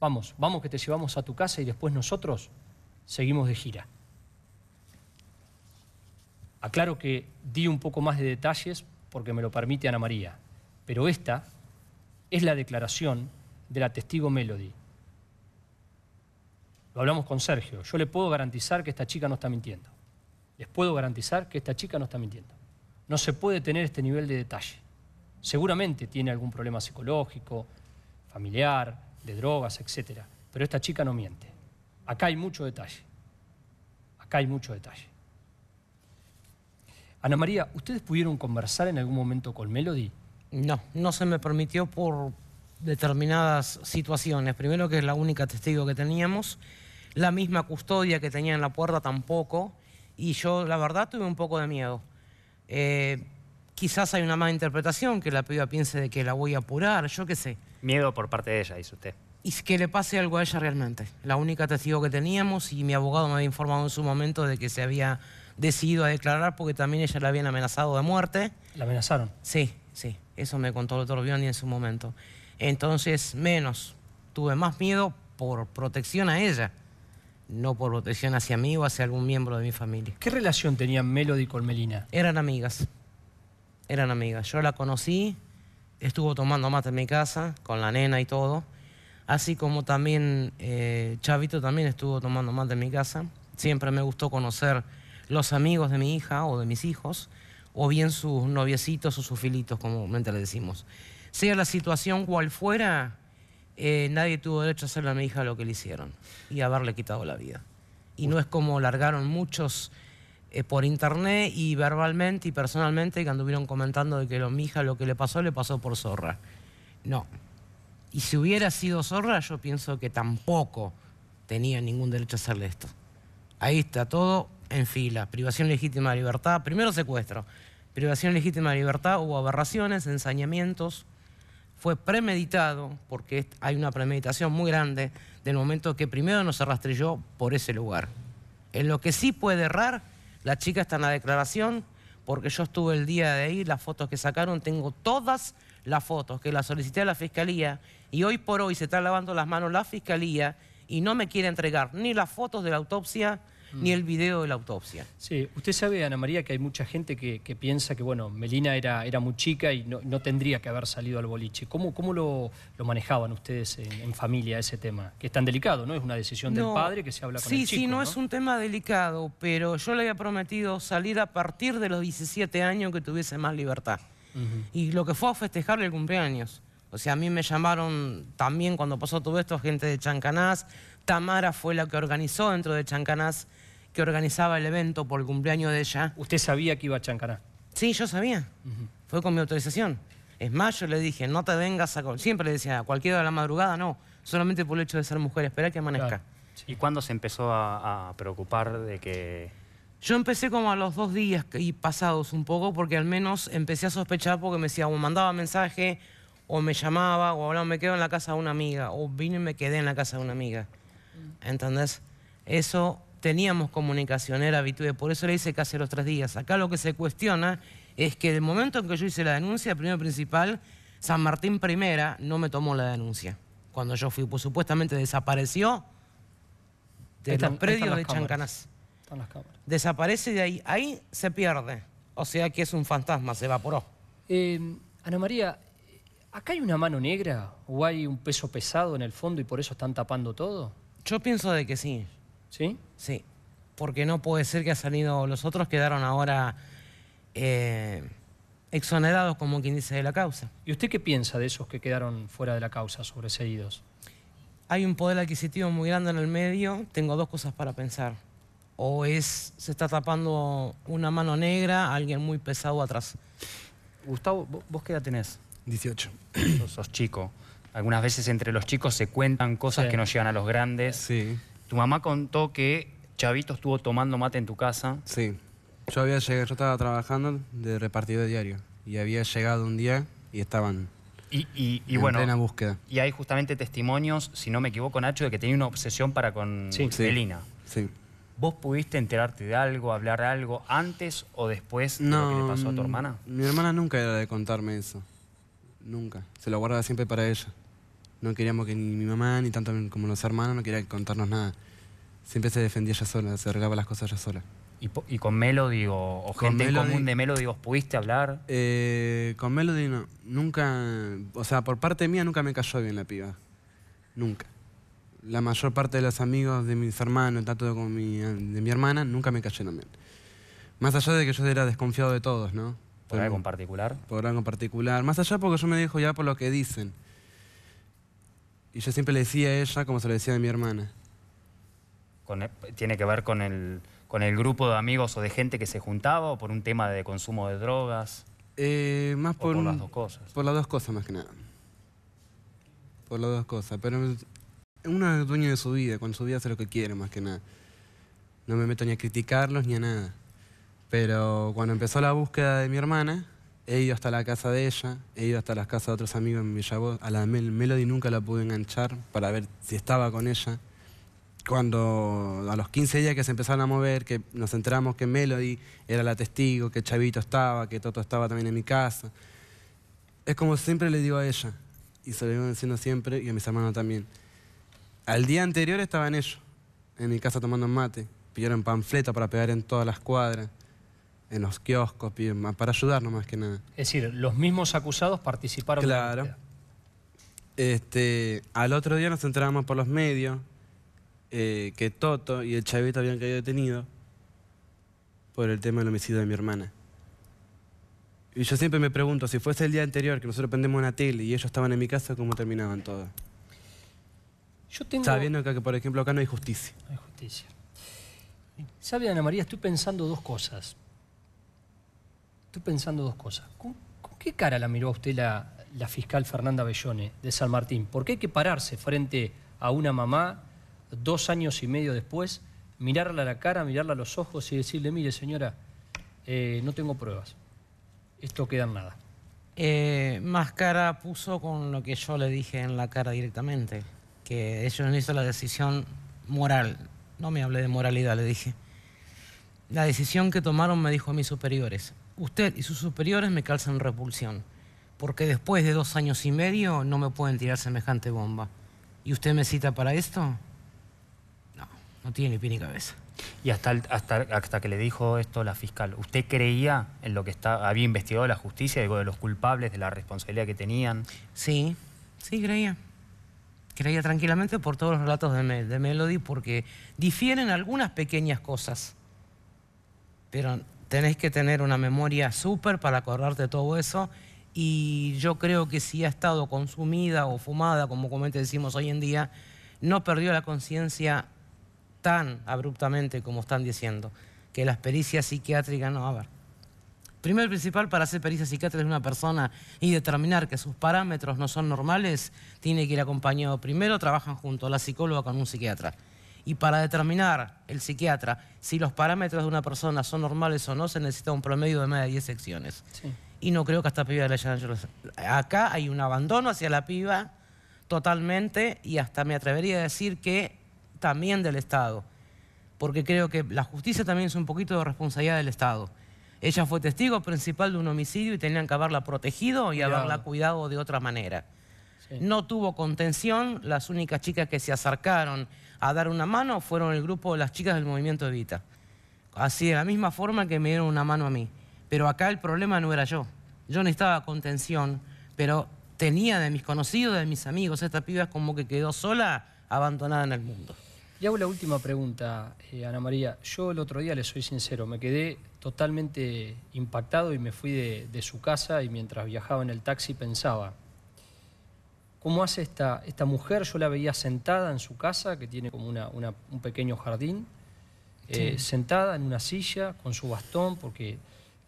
vamos, vamos que te llevamos a tu casa y después nosotros seguimos de gira. Aclaro que di un poco más de detalles porque me lo permite Ana María, pero esta es la declaración de la testigo Melody. Lo hablamos con Sergio. Yo le puedo garantizar que esta chica no está mintiendo. Les puedo garantizar que esta chica no está mintiendo. No se puede tener este nivel de detalle. Seguramente tiene algún problema psicológico, familiar, de drogas, etc. Pero esta chica no miente. Acá hay mucho detalle. Acá hay mucho detalle. Ana María, ¿ustedes pudieron conversar en algún momento con Melody? No, no se me permitió por determinadas situaciones. Primero que es la única testigo que teníamos, la misma custodia que tenía en la puerta tampoco, y yo la verdad tuve un poco de miedo. Eh, quizás hay una mala interpretación, que la piba piense de que la voy a apurar, yo qué sé. Miedo por parte de ella, dice usted. Y que le pase algo a ella realmente. La única testigo que teníamos y mi abogado me había informado en su momento de que se había decidido a declarar porque también ella la habían amenazado de muerte. ¿La amenazaron? Sí, sí. Eso me contó el doctor Biondi en su momento. Entonces, menos. Tuve más miedo por protección a ella, no por protección hacia mí o hacia algún miembro de mi familia. ¿Qué relación tenían Melody con Melina? Eran amigas. Eran amigas. Yo la conocí, estuvo tomando mate en mi casa, con la nena y todo. Así como también eh, Chavito también estuvo tomando mate en mi casa. Siempre me gustó conocer los amigos de mi hija o de mis hijos, o bien sus noviecitos o sus filitos, como le decimos sea la situación cual fuera, eh, nadie tuvo derecho a hacerle a mi hija lo que le hicieron y haberle quitado la vida. Y no es como largaron muchos eh, por internet y verbalmente y personalmente que anduvieron comentando de que a mi hija lo que le pasó le pasó por zorra. No. Y si hubiera sido zorra, yo pienso que tampoco tenía ningún derecho a hacerle esto. Ahí está todo en fila. Privación legítima de libertad. Primero secuestro. Privación legítima de libertad. Hubo aberraciones, ensañamientos fue premeditado, porque hay una premeditación muy grande del momento que primero nos rastrilló por ese lugar. En lo que sí puede errar, la chica está en la declaración, porque yo estuve el día de ahí, las fotos que sacaron, tengo todas las fotos que las solicité a la Fiscalía y hoy por hoy se está lavando las manos la Fiscalía y no me quiere entregar ni las fotos de la autopsia, ni el video de la autopsia. Sí, usted sabe, Ana María, que hay mucha gente que, piensa que, bueno, Melina era, era muy chica y no, tendría que haber salido al boliche. ¿Cómo, cómo lo, manejaban ustedes en, familia ese tema? Que es tan delicado, ¿no? Es una decisión del padre que se habla con sí, el chico, Sí, no, es un tema delicado, pero yo le había prometido salir a partir de los 17 años que tuviese más libertad. Y lo que fue a festejarle el cumpleaños. O sea, a mí me llamaron también cuando pasó todo esto gente de Chancanás. Tamara fue la que organizó dentro de Chancanás que organizaba el evento por el cumpleaños de ella. ¿Usted sabía que iba a Chancaná? Sí, yo sabía. Fue con mi autorización. Es más, yo le dije, no te vengas a... Siempre le decía, a cualquier hora de la madrugada, no. Solamente por el hecho de ser mujer, espera que amanezca. ¿Y cuándo se empezó a, preocupar de que...? Yo empecé como a los dos días y pasados un poco, porque al menos empecé a sospechar porque me decía, o mandaba mensaje, o me llamaba, o hablaba, me quedo en la casa de una amiga, o vine y me quedé en la casa de una amiga. ¿Entendés? Eso teníamos comunicación, era habitual, por eso le hice casi los tres días. Acá lo que se cuestiona es que el momento en que yo hice la denuncia, primero principal, San Martín Primera no me tomó la denuncia. Cuando yo fui, pues supuestamente desapareció de los predios de Chancanás. Desaparece de ahí, ahí se pierde. O sea que es un fantasma, se evaporó. Eh, Ana María, ¿acá hay una mano negra o hay un peso pesado en el fondo y por eso están tapando todo? Yo pienso de que sí, ¿Sí? sí. Porque no puede ser que ha salido... Los otros quedaron ahora eh, exonerados, como quien dice, de la causa. ¿Y usted qué piensa de esos que quedaron fuera de la causa, sobreseídos? Hay un poder adquisitivo muy grande en el medio. Tengo dos cosas para pensar. O es, se está tapando una mano negra, alguien muy pesado atrás. Gustavo, ¿vo- ¿vos qué edad tenés? 18. Sos, sos chico. Algunas veces entre los chicos se cuentan cosas Sí. que no llegan a los grandes. Sí, Tu mamá contó que Chavito estuvo tomando mate en tu casa. sí. Yo había llegado, yo estaba trabajando de repartidor diario y había llegado un día y estaban Y, y- y en bueno, plena búsqueda. y hay justamente testimonios, si no me equivoco, Nacho, de que tenía una obsesión para con Sí. Sí. Belina. Sí. ¿Vos pudiste enterarte de algo, hablar de algo antes o después de lo que le pasó a tu hermana? Mi hermana nunca era de contarme eso. Nunca. Se lo guardaba siempre para ella. No queríamos que ni mi mamá ni tanto como los hermanos no querían contarnos nada. Siempre se defendía ella sola, se arreglaba las cosas ella sola. Y, con Melody o, o Con gente en Melody- común de Melody, ¿vos pudiste hablar? Eh, con Melody no, nunca, o sea, por parte mía nunca me cayó bien la piba. Nunca. La mayor parte de los amigos de mis hermanos, tanto como mi, de mi hermana, nunca me cayeron bien. Más allá de que yo era desconfiado de todos, ¿no? ¿Por algo en particular? por algo en particular. Más allá porque yo me dejo ya por lo que dicen. Y yo siempre le decía a ella como se lo decía a mi hermana. Con el- ¿Tiene que ver con el, con el grupo de amigos o de gente que se juntaba o por un tema de consumo de drogas? Eh, más ¿O por, por las dos cosas? Por las dos cosas más que nada. Por las dos cosas. Pero uno es dueño de su vida, con su vida hace lo que quiere más que nada. No me meto ni a criticarlos ni a nada. Pero cuando empezó la búsqueda de mi hermana, he ido hasta la casa de ella, he ido hasta las casas de otros amigos en Villavoz. A la Mel- Melody nunca la pude enganchar para ver si estaba con ella. Cuando a los 15 días que se empezaron a mover, que nos enteramos que Melody era la testigo, que Chavito estaba, que Toto estaba también en mi casa. Es como siempre le digo a ella, y se lo digo diciendo siempre, y a mis hermanos también. Al día anterior estaban ellos, en mi casa tomando mate. Pidieron panfletos para pegar en todas las cuadras, en los kioscos, para ayudarnos más que nada. Es decir, los mismos acusados participaron la Claro. búsqueda. Este, al otro día nos enteramos por los medios eh, que Toto y el Chavito habían caído detenidos por el tema del homicidio de mi hermana. Y yo siempre me pregunto, si fuese el día anterior que nosotros prendemos una tele y ellos estaban en mi casa, ¿cómo terminaban todo? Yo tengo... Sabiendo que, por ejemplo, acá no hay justicia. No hay justicia. ¿Sabe, Ana María? Estoy pensando dos cosas. Estoy pensando dos cosas. ¿Con, qué cara la miró a usted la, fiscal Fernanda Bellone de San Martín? Porque hay que pararse frente a una mamá dos años y medio después, mirarla a la cara, mirarla a los ojos y decirle, mire señora, eh, no tengo pruebas. Esto queda en nada. Eh, más cara puso con lo que yo le dije en la cara directamente, que ellos hizo la decisión moral. No me hablé de moralidad, le dije. La decisión que tomaron me dijo a mis superiores. Usted y sus superiores me calzan repulsión, porque después de dos años y medio no me pueden tirar semejante bomba. ¿Y usted me cita para esto? No, no tiene ni pie ni cabeza. Y hasta, el- hasta, hasta que le dijo esto la fiscal, ¿usted creía en lo que está, había investigado la justicia, digo, de los culpables, de la responsabilidad que tenían? Sí, sí, creía. Creía tranquilamente por todos los relatos de, Mel- de Melody, porque difieren algunas pequeñas cosas. Pero tenés que tener una memoria súper para acordarte de todo eso. Y yo creo que si ha estado consumida o fumada, como comúnmente decimos hoy en día, no perdió la conciencia tan abruptamente como están diciendo. Que las pericias psiquiátricas, no, a ver. Primero principal, para hacer pericia psiquiátrica de una persona y determinar que sus parámetros no son normales, tiene que ir acompañado. Primero trabajan juntos, la psicóloga con un psiquiatra. Y para determinar el psiquiatra si los parámetros de una persona son normales o no, se necesita un promedio de más de 10 secciones. Sí. Y no creo que a esta piba le hayan Acá hay un abandono hacia la piba totalmente y hasta me atrevería a decir que también del Estado. Porque creo que la justicia también es un poquito de responsabilidad del Estado. Ella fue testigo principal de un homicidio y tenían que haberla protegido y Cuidado. haberla cuidado de otra manera. Sí. No tuvo contención, las únicas chicas que se acercaron a dar una mano fueron el grupo de las chicas del movimiento Evita. Así de la misma forma que me dieron una mano a mí. Pero acá el problema no era yo. Yo necesitaba contención, pero tenía de mis conocidos, de mis amigos, esta piba es como que quedó sola, abandonada en el mundo. Y hago la última pregunta, eh, Ana María. Yo el otro día, le soy sincero, me quedé totalmente impactado y me fui de, de su casa y mientras viajaba en el taxi pensaba, ¿cómo hace esta, esta mujer? Yo la veía sentada en su casa, que tiene como una- una- un pequeño jardín, eh, sentada en una silla con su bastón porque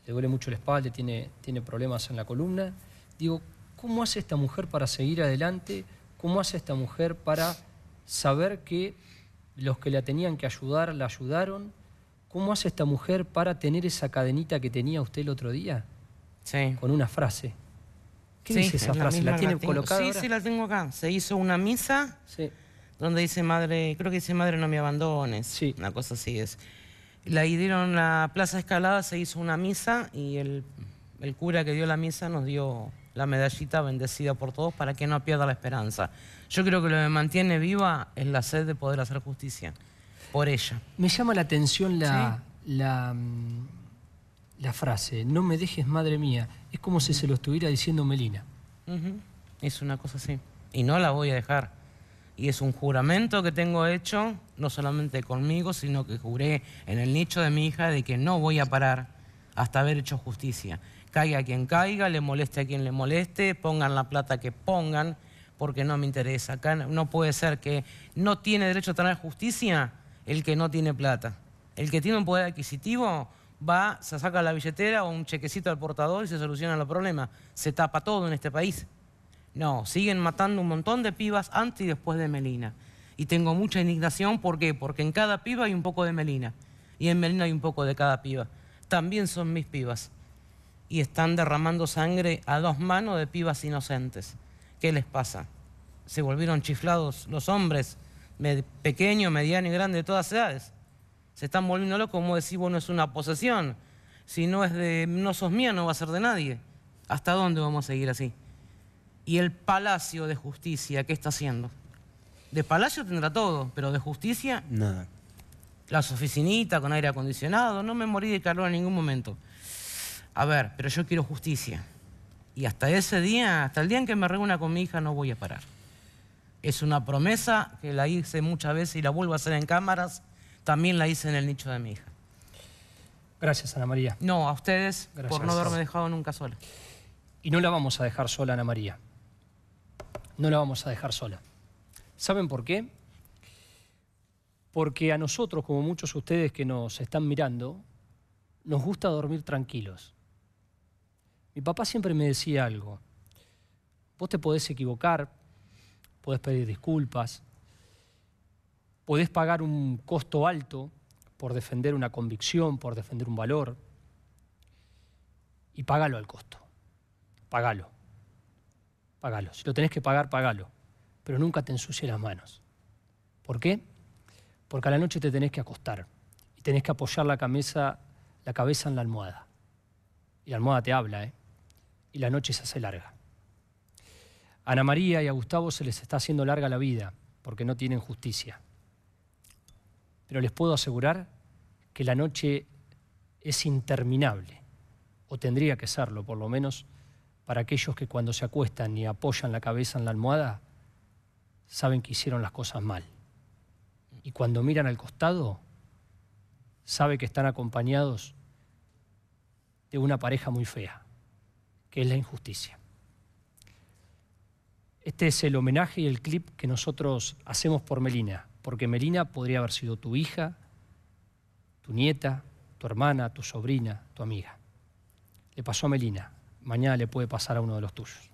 le duele mucho la espalda, tiene, tiene problemas en la columna. Digo, ¿cómo hace esta mujer para seguir adelante? ¿Cómo hace esta mujer para saber que los que la tenían que ayudar la ayudaron? ¿Cómo hace esta mujer para tener esa cadenita que tenía usted el otro día? Sí. Con una frase. ¿Qué Sí, dice esa es frase? misma ¿La tiene tengo. colocada? Sí, ahora? sí, la tengo acá. Se hizo una misa Sí. donde dice madre, creo que dice madre no me abandones. Sí. Una cosa así es. La dieron la Plaza Escalada, se hizo una misa y el, el cura que dio la misa nos dio la medallita bendecida por todos para que no pierda la esperanza. Yo creo que lo que me mantiene viva es la sed de poder hacer justicia por ella. Me llama la atención la, la, mm, la frase, no me dejes madre mía. Es como si se lo estuviera diciendo Melina. Es una cosa así. Y no la voy a dejar. Y es un juramento que tengo hecho, no solamente conmigo, sino que juré en el nicho de mi hija de que no voy a parar hasta haber hecho justicia. Caiga quien caiga, le moleste a quien le moleste, pongan la plata que pongan, porque no me interesa. Acá no puede ser que no tiene derecho a tener justicia el que no tiene plata. El que tiene un poder adquisitivo va, se saca la billetera o un chequecito al portador y se solucionan los problemas. Se tapa todo en este país. No, siguen matando un montón de pibas antes y después de Melina. Y tengo mucha indignación, ¿por qué? Porque en cada piba hay un poco de Melina. Y en Melina hay un poco de cada piba. También son mis pibas. Y están derramando sangre a dos manos de pibas inocentes. ¿Qué les pasa? Se volvieron chiflados los hombres, pequeño, mediano y grande, de todas edades. Se están volviendo locos, como decir, bueno, es una posesión. Si no es de, no sos mía, no va a ser de nadie. ¿Hasta dónde vamos a seguir así? Y el Palacio de Justicia, ¿qué está haciendo? De Palacio tendrá todo, pero de justicia, Nada. las oficinitas con aire acondicionado, no me morí de calor en ningún momento. A ver, pero yo quiero justicia. Y hasta ese día, hasta el día en que me reúna con mi hija, no voy a parar. Es una promesa que la hice muchas veces y la vuelvo a hacer en cámaras, también la hice en el nicho de mi hija. Gracias, Ana María. No, a ustedes Gracias. por no haberme dejado nunca sola. Y no la vamos a dejar sola, Ana María. No la vamos a dejar sola. ¿Saben por qué? Porque a nosotros, como muchos de ustedes que nos están mirando, nos gusta dormir tranquilos. Mi papá siempre me decía algo. Vos te podés equivocar, podés pedir disculpas, podés pagar un costo alto por defender una convicción, por defender un valor, y pagalo al costo. Pagalo. Pagalo. Si lo tenés que pagar, pagalo. Pero nunca te ensucies las manos. ¿Por qué? Porque a la noche te tenés que acostar y tenés que apoyar la cabeza, la cabeza en la almohada. Y la almohada te habla, ¿eh? Y la noche se hace larga. Ana María y a Gustavo se les está haciendo larga la vida porque no tienen justicia. Pero les puedo asegurar que la noche es interminable, o tendría que serlo por lo menos, para aquellos que cuando se acuestan y apoyan la cabeza en la almohada, saben que hicieron las cosas mal. Y cuando miran al costado, sabe que están acompañados de una pareja muy fea, que es la injusticia. Este es el homenaje y el clip que nosotros hacemos por Melina, porque Melina podría haber sido tu hija, tu nieta, tu hermana, tu sobrina, tu amiga. Le pasó a Melina, mañana le puede pasar a uno de los tuyos.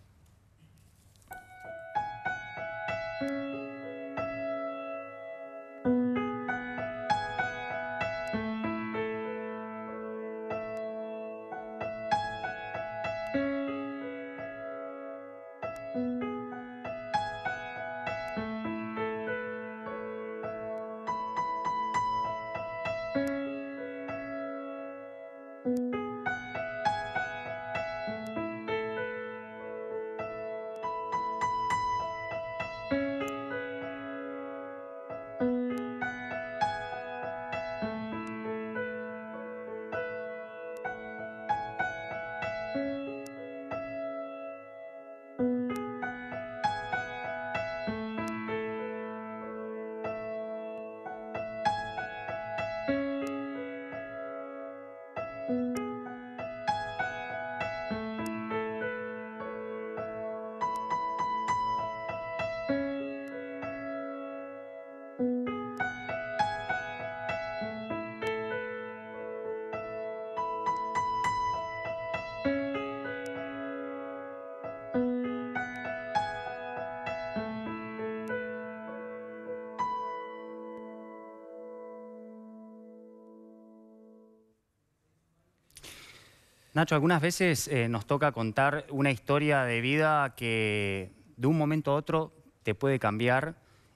Nacho, algunas veces eh, nos toca contar una historia de vida que de un momento a otro te puede cambiar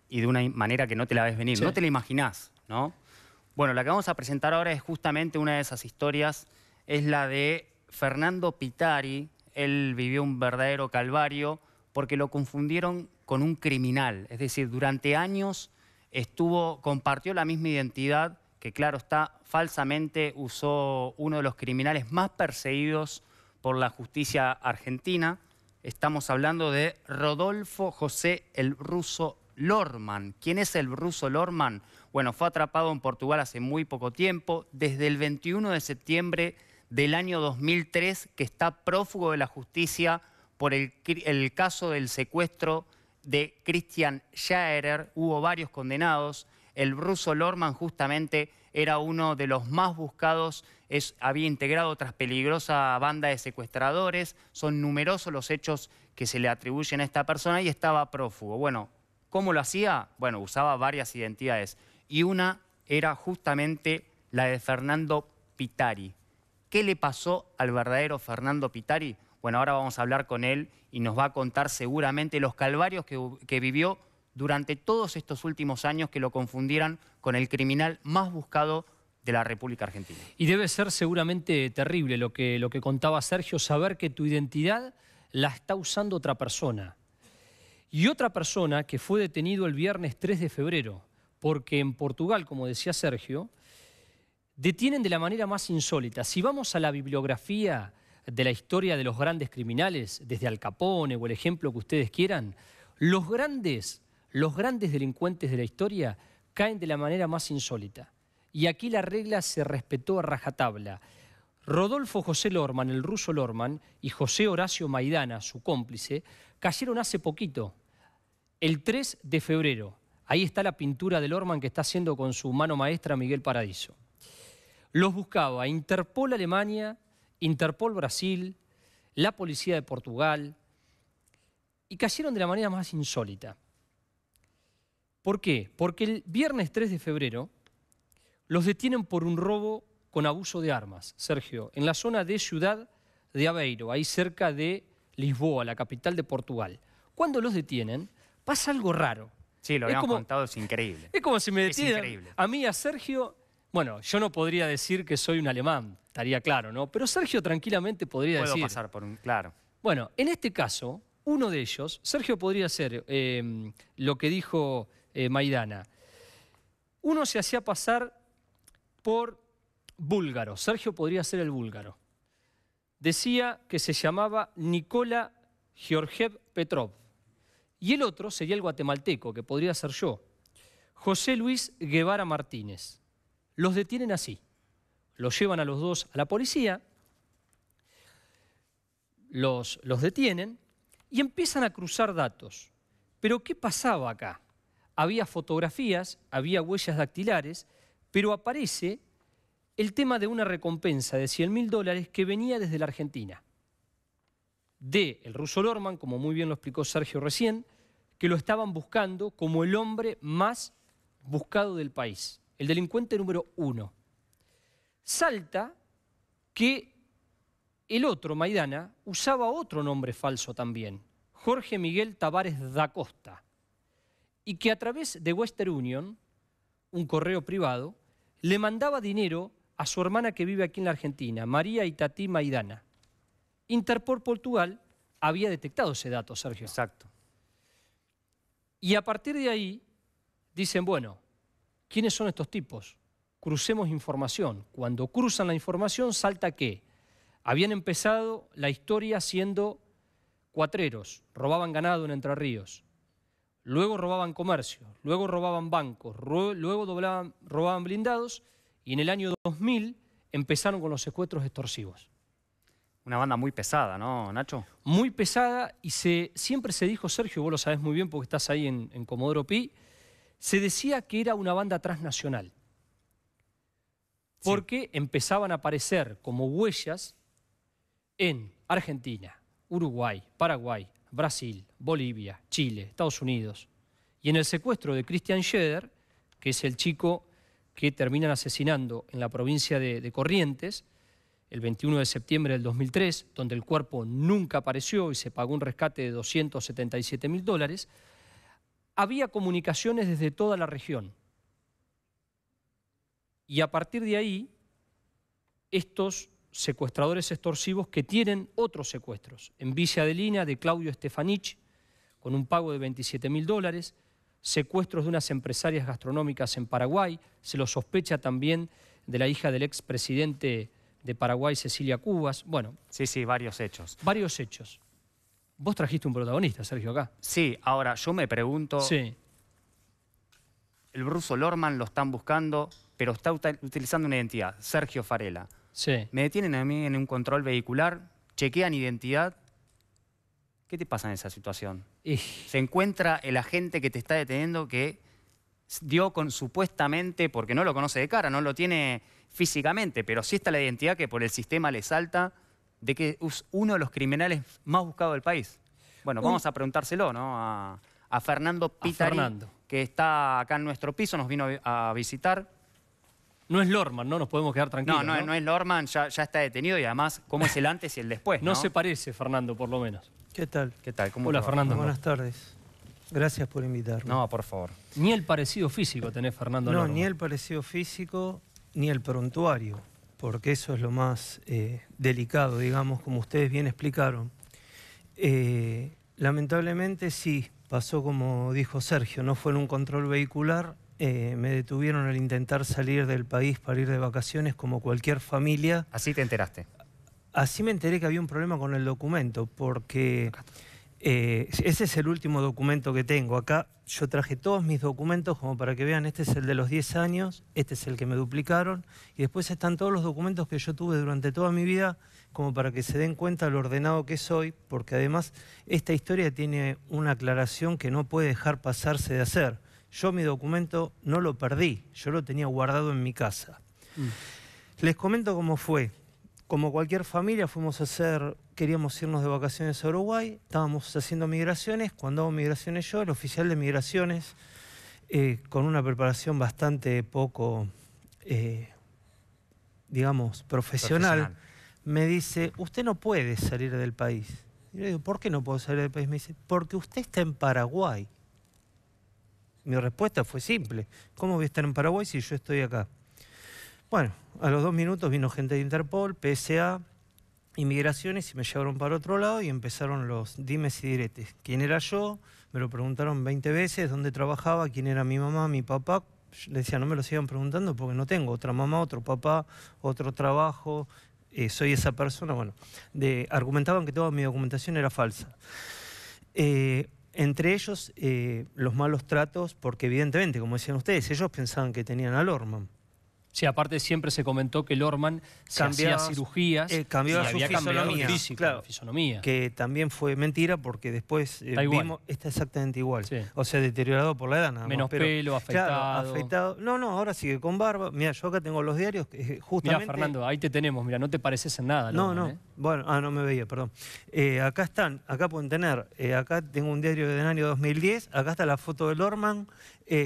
y de una manera que no te la ves venir, Sí. no te la imaginás, ¿no? Bueno, la que vamos a presentar ahora es justamente una de esas historias, es la de Fernando Pitari. Él vivió un verdadero calvario porque lo confundieron con un criminal, es decir, durante años estuvo, compartió la misma identidad que claro está, falsamente usó uno de los criminales más perseguidos por la justicia argentina. Estamos hablando de Rodolfo José el Ruso Lorman. ¿Quién es el Ruso Lorman? Bueno, fue atrapado en Portugal hace muy poco tiempo, desde el 21 de septiembre del año 2003, que está prófugo de la justicia por el, caso del secuestro de Christian Schaerer. Hubo varios condenados. El ruso Lorman justamente era uno de los más buscados, había integrado otra peligrosa banda de secuestradores, son numerosos los hechos que se le atribuyen a esta persona y estaba prófugo. Bueno, ¿cómo lo hacía? Bueno, usaba varias identidades y una era justamente la de Fernando Pitari. ¿Qué le pasó al verdadero Fernando Pitari? Bueno, ahora vamos a hablar con él y nos va a contar seguramente los calvarios que vivió durante todos estos últimos años que lo confundieran con el criminal más buscado de la República Argentina. Y debe ser seguramente terrible lo que, lo que contaba Sergio, saber que tu identidad la está usando otra persona. Y otra persona que fue detenido el viernes 3 de febrero, porque en Portugal, como decía Sergio, detienen de la manera más insólita. Si vamos a la bibliografía de la historia de los grandes criminales, desde Al Capone o el ejemplo que ustedes quieran, los grandes, los grandes delincuentes de la historia caen de la manera más insólita. Y aquí la regla se respetó a rajatabla. Rodolfo José Lorman, el ruso Lorman, y José Horacio Maidana, su cómplice, cayeron hace poquito, el 3 de febrero. Ahí está la pintura de Lorman que está haciendo con su mano maestra Miguel Paradiso. Los buscaba Interpol Alemania, Interpol Brasil, la policía de Portugal, y cayeron de la manera más insólita. ¿Por qué? Porque el viernes 3 de febrero los detienen por un robo con abuso de armas, Sergio, en la zona de Ciudad de Aveiro, ahí cerca de Lisboa, la capital de Portugal. Cuando los detienen, pasa algo raro. Sí, lo habíamos como- contado, es increíble. [LAUGHS] Es como si me Es detienen increíble. a mí a Sergio. Bueno, yo no podría decir que soy un alemán, estaría claro, ¿no? Pero Sergio tranquilamente podría Puedo decir. pasar por un... Claro. Bueno, en este caso, uno de ellos, Sergio podría ser eh, lo que dijo eh, Maidana. Uno se hacía pasar por búlgaro, Sergio podría ser el búlgaro. Decía que se llamaba Nikola Georgiev Petrov. Y el otro sería el guatemalteco, que podría ser yo, José Luis Guevara Martínez. Los detienen así. Los llevan a los dos a la policía, los, los detienen y empiezan a cruzar datos. Pero ¿qué pasaba acá? Había fotografías, había huellas dactilares, pero aparece el tema de una recompensa de 100 mil dólares que venía desde la Argentina. De el ruso Lorman, como muy bien lo explicó Sergio recién, que lo estaban buscando como el hombre más buscado del país, el delincuente número uno. Salta que el otro, Maidana, usaba otro nombre falso también, Jorge Miguel Tavares da Costa, y que a través de Western Union, un correo privado, le mandaba dinero a su hermana que vive aquí en la Argentina, María Itatí Maidana. Interpol Portugal había detectado ese dato, Sergio. Exacto. Y a partir de ahí dicen, bueno, ¿quiénes son estos tipos? Crucemos información. Cuando cruzan la información salta que habían empezado la historia siendo cuatreros, robaban ganado en Entre Ríos, luego robaban comercio, luego robaban bancos, luego doblaban- robaban blindados y en el año 2000 empezaron con los secuestros extorsivos Una banda muy pesada, ¿no, Nacho? muy pesada y se, siempre se dijo, Sergio, vos lo sabés muy bien porque estás ahí en, en Comodoro Pi, se decía que era una banda transnacional. Porque empezaban a aparecer como huellas en Argentina, Uruguay, Paraguay, Brasil, Bolivia, Chile, Estados Unidos. Y en el secuestro de Christian Scheder, que es el chico que terminan asesinando en la provincia de, de Corrientes, el 21 de septiembre del 2003, donde el cuerpo nunca apareció y se pagó un rescate de 277 mil dólares, había comunicaciones desde toda la región. Y a partir de ahí, estos secuestradores extorsivos que tienen otros secuestros. En Villa de Lina, de Claudio Stefanich, con un pago de 27 mil dólares, secuestros de unas empresarias gastronómicas en Paraguay, se lo sospecha también de la hija del expresidente de Paraguay, Cecilia Cubas. Bueno. Sí, sí, varios hechos. Varios hechos. Vos trajiste un protagonista, Sergio, acá. Sí, ahora yo me pregunto. Sí. El ruso Lorman lo están buscando, pero está utilizando una identidad, Sergio Farela. Sí. Me detienen a mí en un control vehicular, chequean identidad. ¿Qué te pasa en esa situación? Se encuentra el agente que te está deteniendo que dio con supuestamente, porque no lo conoce de cara, no lo tiene físicamente, pero sí está la identidad que por el sistema le salta de que es uno de los criminales más buscados del país. Bueno, vamos a preguntárselo, ¿no? A, Fernando Pitari, que está acá en nuestro piso, nos vino a visitar. No es Lorman, ¿no? Nos podemos quedar tranquilos. No, no, es Lorman, ya, está detenido y además, ¿cómo es el antes y el después? [LAUGHS] No, se parece, Fernando, por lo menos. ¿Qué tal? ¿Qué tal? ¿Cómo Hola, Fernando. Buenas tardes. Gracias por invitarme. No, por favor. Ni el parecido físico tenés, Fernando. No, ni el parecido físico, ni el prontuario, porque eso es lo más eh, delicado, digamos, como ustedes bien explicaron. Eh, lamentablemente sí, pasó como dijo Sergio, no fue en un control vehicular, eh, me detuvieron al intentar salir del país para ir de vacaciones como cualquier familia. ¿Así te enteraste? Así me enteré que había un problema con el documento, porque eh, ese es el último documento que tengo. Acá yo traje todos mis documentos como para que vean, este es el de los 10 años, este es el que me duplicaron, y después están todos los documentos que yo tuve durante toda mi vida, como para que se den cuenta lo ordenado que soy, porque además esta historia tiene una aclaración que no puede dejar pasarse de hacer. Yo mi documento no lo perdí, yo lo tenía guardado en mi casa. Mm. Les comento cómo fue. Como cualquier familia fuimos a hacer, queríamos irnos de vacaciones a Uruguay, estábamos haciendo migraciones, cuando hago migraciones yo, el oficial de migraciones, eh, con una preparación bastante poco, eh, digamos, profesional, me dice, usted no puede salir del país. Y yo digo, ¿por qué no puedo salir del país? Me dice, porque usted está en Paraguay. Mi respuesta fue simple. ¿Cómo voy a estar en Paraguay si yo estoy acá? Bueno, a los dos minutos vino gente de Interpol, PSA, inmigraciones y me llevaron para otro lado y empezaron los dimes y diretes. ¿Quién era yo? Me lo preguntaron 20 veces, dónde trabajaba, quién era mi mamá, mi papá. le decía, no me lo sigan preguntando porque no tengo otra mamá, otro papá, otro trabajo, eh, soy esa persona. Bueno, argumentaban que toda mi documentación era falsa. Eh, entre ellos, eh, los malos tratos, porque evidentemente, como decían ustedes, ellos pensaban que tenían a Lorman. Sí, aparte siempre se comentó que Lorman se hacía cirugías eh, cambió su había fisonomía, físico, fisonomía. Que también fue mentira porque después eh, vimos, está exactamente igual. O sea, deteriorado por la edad nada Menos pelo, afeitado. afeitado. No, no, ahora sigue con barba. Mira, yo acá tengo los diarios, justamente... Mira, Fernando, ahí te tenemos, mira, no te pareces en nada. no, no, ¿eh? bueno, ah, no me veía, perdón. acá están, acá pueden tener, acá tengo un diario del año 2010, acá está la foto de Lorman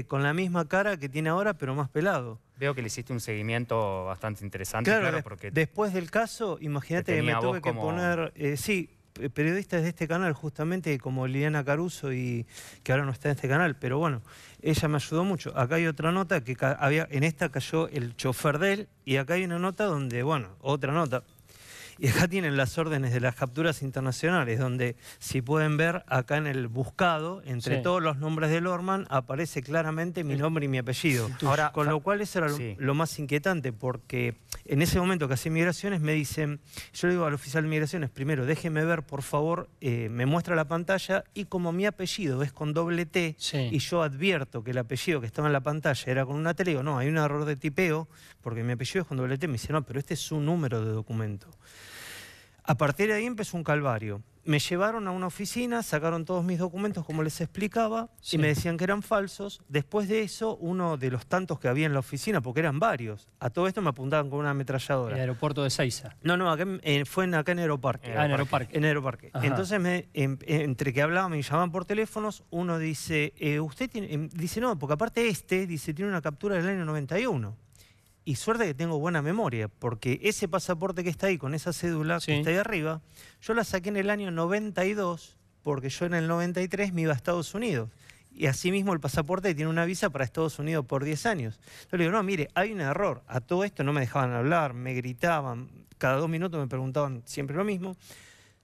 con la misma cara que tiene ahora, pero más pelado. Veo que le hiciste un seguimiento bastante interesante, claro, porque... Después del caso, imagínate que me tuve que poner... Eh, sí, periodistas de este canal, justamente como Liliana Caruso, y que ahora no está en este canal, pero bueno, ella me ayudó mucho. Acá hay otra nota que había, en esta cayó el chofer de él, y acá hay una nota donde, bueno, otra nota, y acá tienen las órdenes de las capturas internacionales, donde si pueden ver acá en el buscado, entre todos los nombres de Lorman, aparece claramente mi nombre y mi apellido. Ahora, con lo cual eso era lo, más inquietante, porque en ese momento que hacía migraciones me dicen, yo le digo al oficial de migraciones, primero déjeme ver, por favor, eh, me muestra la pantalla y como mi apellido es con doble T y yo advierto que el apellido que estaba en la pantalla era con una T, le digo, no, hay un error de tipeo, porque mi apellido es con doble T, me dice, no, pero este es su número de documento. A partir de ahí empezó un calvario. Me llevaron a una oficina, sacaron todos mis documentos, como les explicaba, y me decían que eran falsos. Después de eso, uno de los tantos que había en la oficina, porque eran varios, a todo esto me apuntaban con una ametralladora. ¿El aeropuerto de Seiza? No, no, fue en, acá en Aeroparque. Ah, en Aeroparque. En Aeroparque. Entonces, entre que hablaban, me llamaban por teléfonos, uno dice, eh, usted tiene, em, dice, no, porque aparte este, dice, tiene una captura del año 91. Y suerte que tengo buena memoria, porque ese pasaporte que está ahí, con esa cédula Sí. que está ahí arriba, yo la saqué en el año 92, porque yo en el 93 me iba a Estados Unidos. Y asimismo el pasaporte tiene una visa para Estados Unidos por 10 años. Yo le digo, no, mire, hay un error. A todo esto no me dejaban hablar, me gritaban, cada dos minutos me preguntaban siempre lo mismo.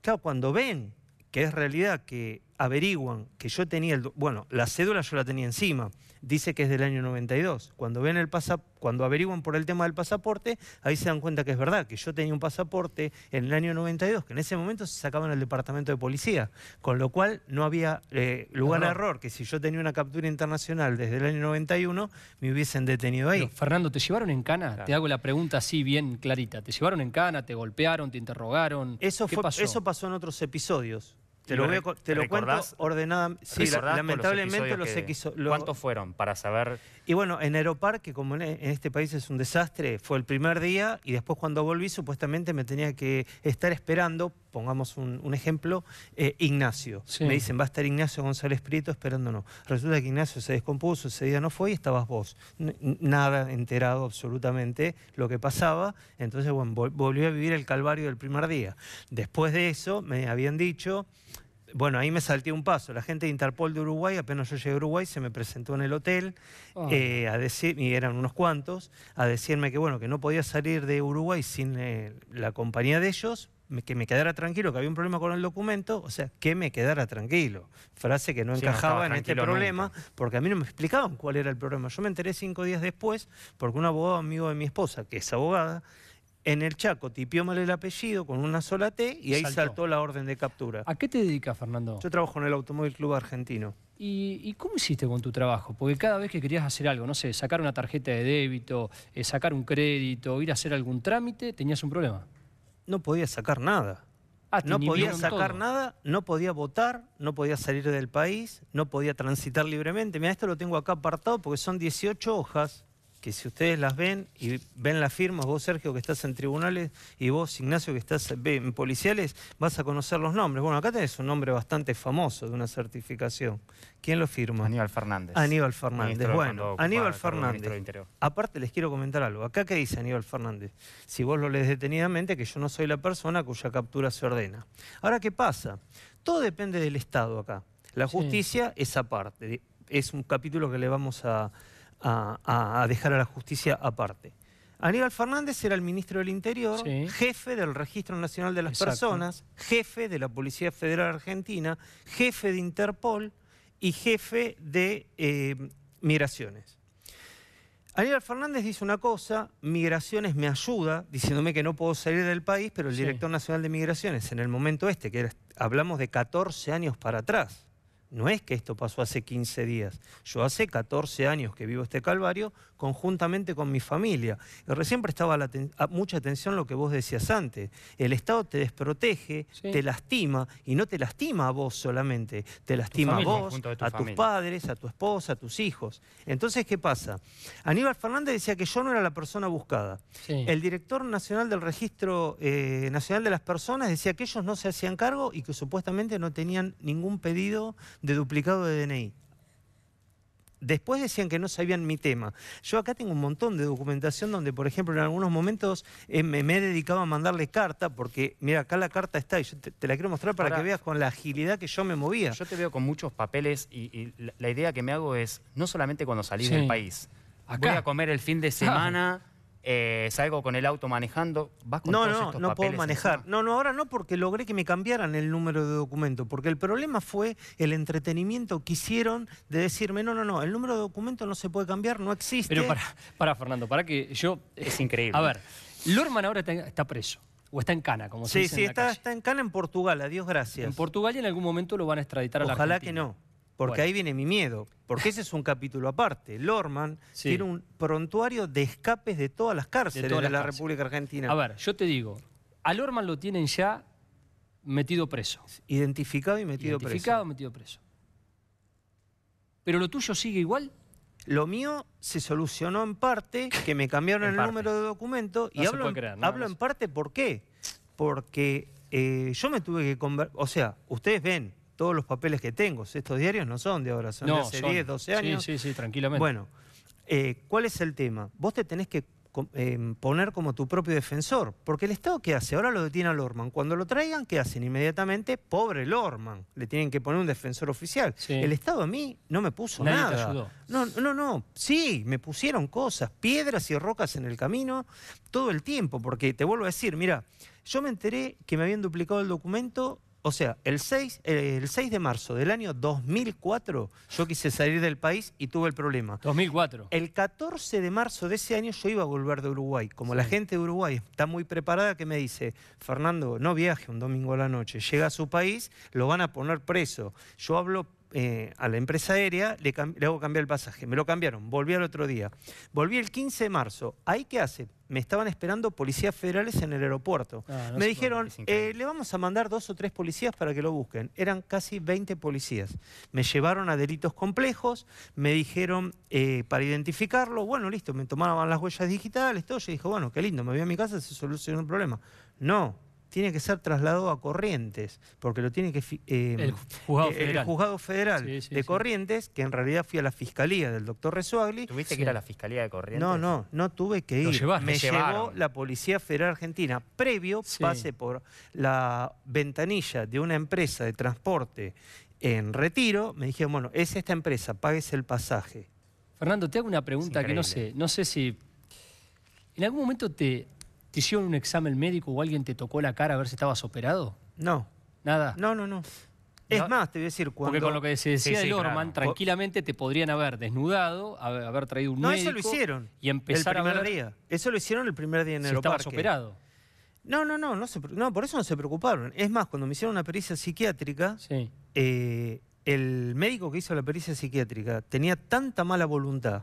Claro, cuando ven que es realidad, que averiguan que yo tenía el... Bueno, la cédula yo la tenía encima, dice que es del año 92. Cuando ven el pasa, cuando averiguan por el tema del pasaporte, ahí se dan cuenta que es verdad, que yo tenía un pasaporte en el año 92, que en ese momento se sacaba en el departamento de policía, con lo cual no había eh, lugar a Error. que si yo tenía una captura internacional desde el año 91, me hubiesen detenido ahí. Pero, Fernando, ¿te llevaron en cana? Claro. Te hago la pregunta así bien clarita. ¿Te llevaron en cana? ¿Te golpearon? ¿Te interrogaron? Eso, ¿Qué fue, pasó? eso pasó en otros episodios. Te ¿Y lo, voy a te lo cuento ordenadamente. Sí, la- ¿Recordás todos lamentablemente episodios los que- equiso- lo- ¿Cuántos fueron? Para saber. Y bueno, en Aeropark, que como en este país es un desastre, fue el primer día y después cuando volví supuestamente me tenía que estar esperando, pongamos un, un ejemplo, eh, Ignacio. Sí. Me dicen, va a estar Ignacio González Prieto esperándonos. Resulta que Ignacio se descompuso, ese día no fue y estabas vos. N- nada enterado absolutamente lo que pasaba. Entonces, bueno, vol- volví a vivir el calvario del primer día. Después de eso me habían dicho... Bueno, ahí me salté un paso. La gente de Interpol de Uruguay, apenas yo llegué a Uruguay, se me presentó en el hotel eh, a decir, y eran unos cuantos, a decirme que bueno, que no podía salir de Uruguay sin eh, la compañía de ellos, que me quedara tranquilo, que había un problema con el documento, o sea, que me quedara tranquilo. Frase que no Sí, encajaba en este problema, nunca. porque a mí no me explicaban cuál era el problema. Yo me enteré cinco días después, porque un abogado amigo de mi esposa, que es abogada, en el Chaco tipió mal el apellido con una sola T y ahí Saltó. saltó la orden de captura. ¿A qué te dedicas, Fernando? Yo trabajo en el Automóvil Club Argentino. ¿Y, y cómo hiciste con tu trabajo? Porque cada vez que querías hacer algo, no sé, sacar una tarjeta de débito, eh, sacar un crédito, ir a hacer algún trámite, tenías un problema. No podía sacar nada. Ah, No podía sacar todo. nada, no podía votar, no podía salir del país, no podía transitar libremente. Mira, esto lo tengo acá apartado porque son 18 hojas que si ustedes las ven y ven las firmas, vos Sergio que estás en tribunales y vos Ignacio que estás en policiales, vas a conocer los nombres. Bueno, acá tenés un nombre bastante famoso de una certificación. ¿Quién lo firma? Aníbal Fernández. Aníbal Fernández. Ministro Bueno, Aníbal Fernández. Aparte les quiero comentar algo. Acá que dice Aníbal Fernández, si vos lo lees detenidamente, que yo no soy la persona cuya captura se ordena. Ahora, ¿qué pasa? Todo depende del Estado acá. La Sí. justicia es aparte. Es un capítulo que le vamos a, a- dejar a la justicia aparte. Aníbal Fernández era el ministro del Interior, Sí. jefe del Registro Nacional de las Exacto. Personas, jefe de la Policía Federal Argentina, jefe de Interpol y jefe de eh, Migraciones. Aníbal Fernández dice una cosa, Migraciones me ayuda, diciéndome que no puedo salir del país, pero el Sí. director nacional de Migraciones, en el momento este, que era- hablamos de 14 años para atrás, no es que esto pasó hace 15 días, yo hace 14 años que vivo este calvario conjuntamente con mi familia. Recién prestaba la mucha atención a lo que vos decías antes. El Estado te desprotege, Sí. te lastima, y no te lastima a vos solamente, te lastima a vos, tu a tus padres, a tu esposa, a tus hijos. Entonces, ¿qué pasa? Aníbal Fernández decía que yo no era la persona buscada. Sí. El director nacional del Registro eh, Nacional de las Personas decía que ellos no se hacían cargo y que supuestamente no tenían ningún pedido de duplicado de DNI. Después decían que no sabían mi tema. Yo acá tengo un montón de documentación donde, por ejemplo, en algunos momentos eh, me, me he dedicado a mandarle carta, porque, mira, acá la carta está y yo te, te la quiero mostrar para Ahora- que veas con la agilidad que yo me movía. Yo te veo con muchos papeles y, y la, la idea que me hago es, no solamente cuando salís Sí. del país, Acá. voy a comer el fin de [LAUGHS] semana, eh, salgo con el auto manejando, vas con No, todos no, estos no puedo manejar. encima. No, no, ahora no, porque logré que me cambiaran el número de documento. Porque el problema fue el entretenimiento que hicieron de decirme, no, no, no, el número de documento no se puede cambiar, no existe. Pero para, para Fernando, para que yo... Es increíble. A ver, Lorman ahora está, está preso, o está en cana, como se Sí, dice sí, la está, calle. está en Cana en Portugal, adiós, gracias. En Portugal y en algún momento lo van a extraditar a la Ojalá Argentina. que no. Porque Bueno. ahí viene mi miedo. Porque ese es un capítulo aparte. Lorman Sí. tiene un prontuario de escapes de todas las cárceles de, todas las la cárceles. República Argentina. A ver, yo te digo, a Lorman lo tienen ya metido preso. Identificado y metido Identificado, preso. metido preso. Pero lo tuyo sigue igual. Lo mío se solucionó en parte, que me cambiaron [LAUGHS] el parte. número de documento. No y hablo, en, creer, hablo en parte, ¿por qué? Porque eh, yo me tuve que conver- O sea, ustedes ven todos los papeles que tengo. Estos diarios no son de ahora, son de hace son- 10, 12 años. Sí, sí, sí, tranquilamente. Bueno, eh, ¿cuál es el tema? Vos te tenés que em, poner como tu propio defensor. Porque el Estado, ¿qué hace? Ahora lo detiene a Lorman. Cuando lo traigan, ¿qué hacen? Inmediatamente, pobre Lorman. Le tienen que poner un defensor oficial. Sí. El Estado a mí no me puso Nadie te nada. ayudó. No, no, no. Sí, me pusieron cosas, piedras y rocas en el camino todo el tiempo. Porque te vuelvo a decir, mira, yo me enteré que me habían duplicado el documento. O sea, el 6, eh, el 6 de marzo del año 2004 yo quise salir del país y tuve el problema. 2004. El 14 de marzo de ese año yo iba a volver de Uruguay. Como la gente de Uruguay está muy preparada, que me dice, Fernando, no viaje un domingo a la noche, llega a su país, lo van a poner preso. Yo hablo eh, a la empresa aérea, le, le hago cambiar el pasaje. Me lo cambiaron, volví al otro día. Volví el 15 de marzo. ¿Ahí qué hace? Me estaban esperando policías federales en el aeropuerto. Ah, no me dijeron, eh, le vamos a mandar dos o tres policías para que lo busquen. Eran casi 20 policías. Me llevaron a delitos complejos, me dijeron eh, para identificarlo, bueno, listo, me tomaban las huellas digitales, todo. Yo dije, bueno, qué lindo, me voy a mi casa, se solucionó el problema. No, tiene que ser trasladado a Corrientes, porque lo tiene que... eh, El juzgado eh, federal. El juzgado federal Sí, sí, de sí. Corrientes, que en realidad fui a la fiscalía del doctor Resuagli. ¿Tuviste Sí. que ir a la Fiscalía de Corrientes? No, no, no tuve que Lo ir. llevaste. Me llevó la Policía Federal Argentina. Previo, Sí. pase por la ventanilla de una empresa de transporte en retiro. Me dijeron, bueno, es esta empresa, pagues el pasaje. Fernando, te hago una pregunta que no sé, no sé si en algún momento te, te hicieron un examen médico o alguien te tocó la cara a ver si estabas operado. No, Nada. no, no, no. Es No, más, te voy a decir, cuando... Porque con lo que se decía Sí, sí, de Lorman, claro. tranquilamente te podrían haber desnudado, haber, traído un No, médico eso lo hicieron. y empezar el primer a ver día. Eso lo hicieron el primer día en si el estabas aeroparque. operado. No, no, no, no, se no, por eso no se preocuparon. Es más, cuando me hicieron una pericia psiquiátrica, Sí. eh, el médico que hizo la pericia psiquiátrica tenía tanta mala voluntad,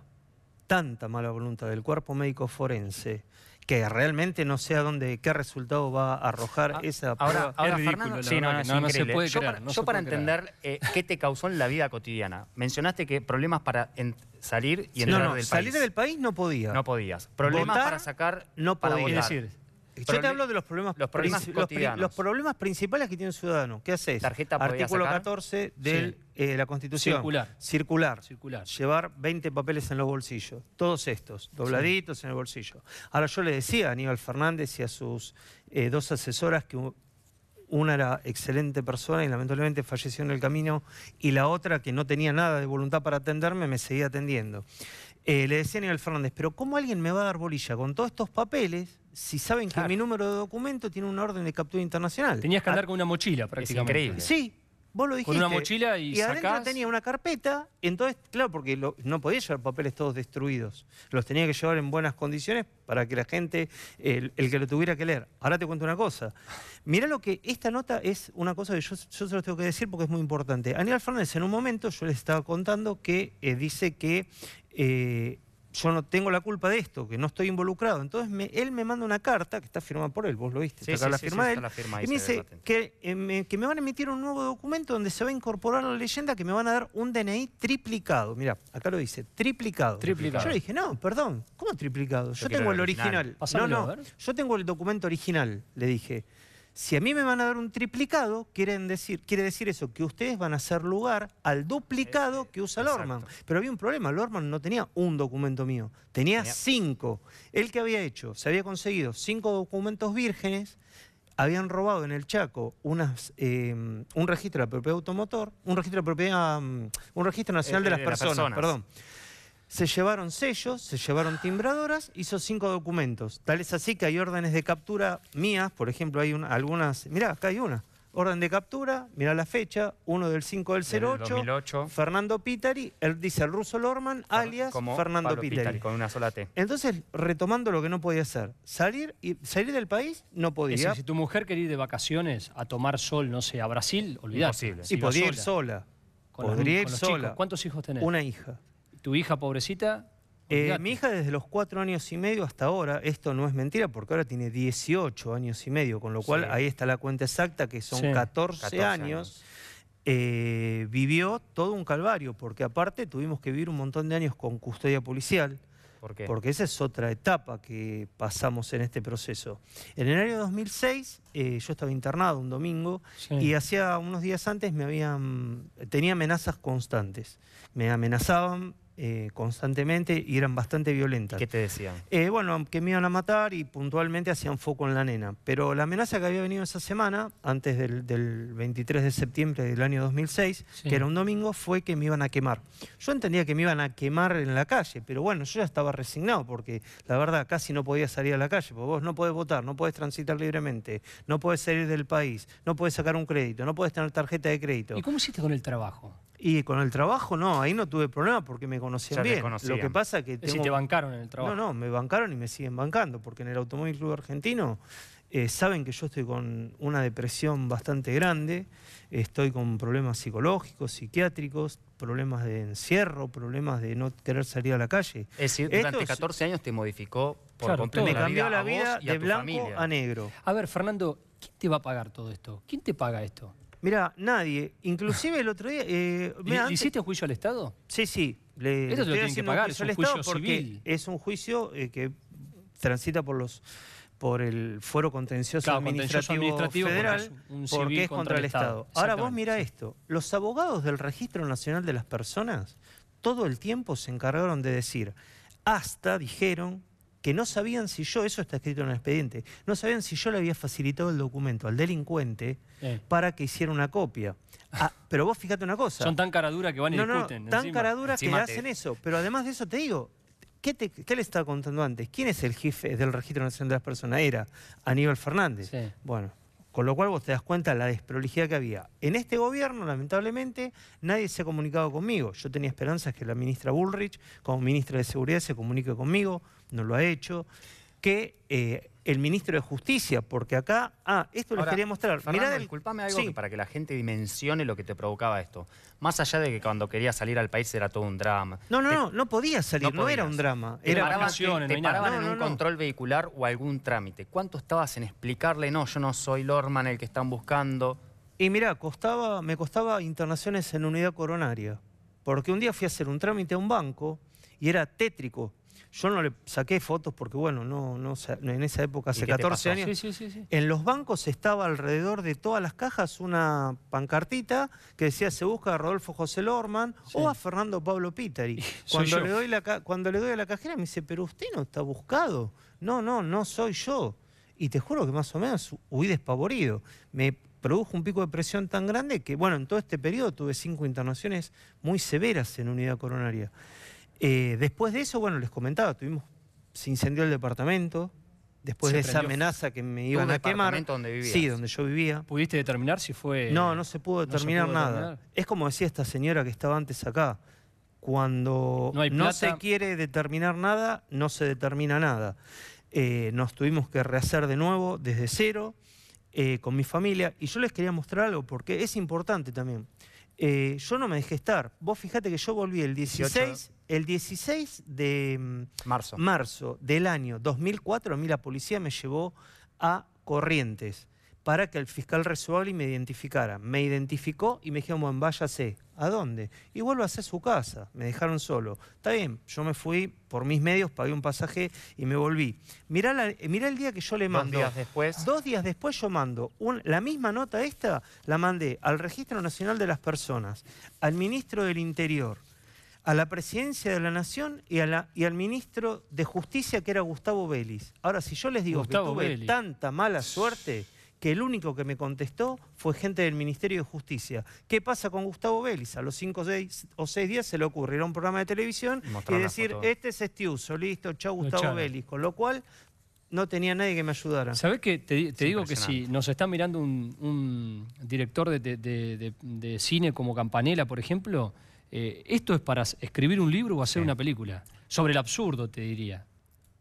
tanta mala voluntad del cuerpo médico forense, que realmente no sé a dónde, qué resultado va a arrojar Ah, esa Ahora, prueba. ahora ridículo, Fernando, sí, no, no, es no, no se puede yo para, no yo se para puede entender eh, qué te causó en la vida cotidiana, mencionaste que problemas para en- salir y entrar no, del salir país. del país no podía. No podías. Problemas Votar, para sacar, no para podía. votar. Es decir, Yo te hablo de los problemas, los problemas los, los principales que tiene un ciudadano. ¿Qué haces? ¿Tarjeta Artículo sacar? 14 de la Constitución. Circular. Circular. circular. Llevar 20 papeles en los bolsillos. Todos estos, dobladitos en el bolsillo. Ahora yo le decía a Aníbal Fernández y a sus eh, dos asesoras que una era excelente persona y lamentablemente falleció en el camino y la otra que no tenía nada de voluntad para atenderme me seguía atendiendo. Eh, le decía a Aníbal Fernández, pero ¿cómo alguien me va a dar bolilla con todos estos papeles si saben que mi número de documento tiene una orden de captura internacional? Tenías que Ah, andar con una mochila prácticamente. increíble. Sí, vos lo dijiste. Con una mochila y adentro sacás- tenía una carpeta, entonces, claro, porque lo- no podía llevar papeles todos destruidos. Los tenía que llevar en buenas condiciones para que la gente, el, el que lo tuviera que leer. Ahora te cuento una cosa. Mirá lo que esta nota es una cosa que yo, yo se los tengo que decir porque es muy importante. Aníbal Fernández en un momento yo les estaba contando que eh, dice que eh, yo no tengo la culpa de esto, que no estoy involucrado. Entonces me- él me manda una carta que está firmada por él, vos lo viste, Sí, está acá sí, la firma sí, está la firma y me dice que, eh, me, que me van a emitir un nuevo documento donde se va a incorporar la leyenda que me van a dar un DNI triplicado. Mira, acá lo dice, triplicado. Triplicado. Yo le dije, no, perdón, ¿cómo triplicado? Yo, tengo el original. original. No, no, yo tengo el documento original, le dije. Si a mí me van a dar un triplicado, quieren decir, quiere decir eso, que ustedes van a hacer lugar al duplicado que usa exacto. Lorman. Pero había un problema, Lorman no tenía un documento mío, tenía Tenía- cinco. Él que había hecho, se había conseguido cinco documentos vírgenes, habían robado en el Chaco unas, eh, un registro de la propiedad automotor, un registro de propiedad, mm, un registro nacional Eh, de las de las personas, personas. perdón. Se llevaron sellos, se llevaron timbradoras, hizo cinco documentos. Tal es así que hay órdenes de captura mías, por ejemplo, hay una- algunas. Mirá, acá hay una. Orden de captura, mirá la fecha, uno del 5 del Del 08. 2008. Fernando Pitari, él dice el ruso Lorman, alias Como Fernando Pablo Pitari. Pitari, con una sola T. Entonces, retomando lo que no podía hacer, salir, y, salir del país no Es podía. decir, si tu mujer quería ir de vacaciones a tomar sol, no sé, a Brasil, olvidate. Imposible. y podía ir sola, con los- podría ir con los chicos. sola. ¿Cuántos hijos tenés? Una hija. ¿Tu hija pobrecita? Eh, mi hija desde los cuatro años y medio hasta ahora, esto no es mentira porque ahora tiene 18 años y medio, con lo cual Sí. ahí está la cuenta exacta que son Sí. 14, 14 años, eh, vivió todo un calvario, porque aparte tuvimos que vivir un montón de años con custodia policial, ¿Por qué? porque esa es otra etapa que pasamos en este proceso. En el año 2006 eh, yo estaba internado un domingo Sí. y hacía unos días antes me habían tenía amenazas constantes. Me amenazaban eh, constantemente y eran bastante violentas. ¿Qué te decían? Eh, bueno, que me iban a matar y puntualmente hacían foco en la nena. Pero la amenaza que había venido esa semana, antes del, del 23 de septiembre del año 2006, Sí. que era un domingo, fue que me iban a quemar. Yo entendía que me iban a quemar en la calle, pero bueno, yo ya estaba resignado porque la verdad casi no podía salir a la calle, porque vos no podés votar, no podés transitar libremente, no podés salir del país, no podés sacar un crédito, no podés tener tarjeta de crédito. ¿Y cómo hiciste con el trabajo? Y con el trabajo no, ahí no tuve problema porque me conocían Ya bien. conocían. Lo que pasa que Es decir, tengo... te bancaron en el trabajo. No, no, me bancaron y me siguen bancando, porque en el Automóvil Club Argentino eh, saben que yo estoy con una depresión bastante grande, estoy con problemas psicológicos, psiquiátricos, problemas de encierro, problemas de no querer salir a la calle. Es decir, Esto durante es- 14 años te modificó por Claro, completo Me toda cambió la vida a de blanco familia. a negro. A ver, Fernando, ¿quién te va a pagar todo esto? ¿Quién te paga esto? Mira, nadie, inclusive el otro día... eh, ¿Le, mira, le antes- hiciste jucho al Estado? Sí, sí. Le, Esto te lo tienen que pagar, un es juicio un al juicio civil. es un juicio eh, que transita por los por el fuero contencioso Claro, administrativo, contencioso administrativo, federal porque es un porque civil es contra el Estado. Ahora vos mira sí. esto, los abogados del Registro Nacional de las Personas todo el tiempo se encargaron de decir, hasta dijeron que no sabían si yo, eso está escrito en el expediente, no sabían si yo le había facilitado el documento al delincuente Eh, para que hiciera una copia. Ah, [LAUGHS] pero vos fíjate una cosa. son tan cara dura que van y No, no, discuten. tan encima. caradura que te- hacen eso. Pero además de eso te digo, ¿qué, te- qué le estaba contando antes? ¿Quién es el jefe del Registro Nacional de las Personas? Era Aníbal Fernández. Sí. Bueno, con lo cual vos te das cuenta de la desprolijidad que había. En este gobierno, lamentablemente, nadie se ha comunicado conmigo. Yo tenía esperanzas que la ministra Bullrich, como ministra de Seguridad, se comunique conmigo, no lo ha hecho. Que eh, el ministro de Justicia, porque acá, ah, esto les quería mostrar. Fernando, Mirá del- disculpame algo Sí. que para que la gente dimensione lo que te provocaba esto. Más allá de que cuando querías salir al país era todo un drama. No, no, Te- no, no podía salir, no, era un drama. Te Era paraban, te no hay nada. paraban No, en no, un no. control vehicular o algún trámite. ¿Cuánto estabas en explicarle, no, yo no soy Lorman el que están buscando? Y mira, costaba, me costaba internaciones en unidad coronaria. Porque un día fui a hacer un trámite a un banco y era tétrico. Yo no le saqué fotos porque, bueno, no, no, en esa época, hace qué te 14 pasó? años. Sí, sí, sí, sí. En los bancos estaba alrededor de todas las cajas una pancartita que decía se busca a Rodolfo José Lorman Sí. o a Fernando Pablo Pitari. [LAUGHS] Cuando le, doy la, cuando le doy a la cajera me dice, pero usted no está buscado. No, no, no soy yo. Y te juro que más o menos huí despavorido. Me produjo un pico de presión tan grande que, bueno, en todo este periodo tuve cinco internaciones muy severas en unidad coronaria. Eh, después de eso, bueno, les comentaba, tuvimos, se incendió el departamento, después Se de esa amenaza que me iban a quemar. departamento donde vivías? Sí, donde yo vivía. ¿Pudiste determinar si fue...? No, no se pudo no se determinar pudo nada. determinar? Es como decía esta señora que estaba antes acá. Cuando No se quiere determinar nada, no se determina nada. Eh, nos tuvimos que rehacer de nuevo desde cero eh, con mi familia. Y yo les quería mostrar algo porque es importante también. Eh, yo no me dejé estar. Vos fíjate que yo volví el 16, el 16 de mm, Marzo. marzo del año 2004, a mí la policía me llevó a Corrientes para que el fiscal Resuabli me identificara. Me identificó y me dijeron, bueno, váyase. ¿A dónde? Y vuelvo a hacer su casa. Me dejaron solo. Está bien, yo me fui por mis medios, pagué un pasaje y me volví. Mirá, la- eh, mirá el día que yo le Dos mando. días después. Dos días después yo mando un- la misma nota esta, la mandé al Registro Nacional de las Personas, al Ministro del Interior, a la Presidencia de la Nación y, a la- y al Ministro de Justicia, que era Gustavo Vélez. Ahora, si yo les digo Gustavo que tuve tanta mala suerte que el único que me contestó fue gente del Ministerio de Justicia. ¿Qué pasa con Gustavo Vélez? A los cinco o seis, o seis días se le ocurre ir a un programa de televisión Y y mostrar la decir, este es Estiuso, listo, chau Lo Gustavo. Vélez. Con lo cual, no tenía nadie que me ayudara. ¿Sabés que te, te digo que si nos está mirando un, un director de, de- de- de- de cine como Campanella, por ejemplo, eh, esto es para escribir un libro o hacer Sí. una película? Sobre el absurdo, te diría.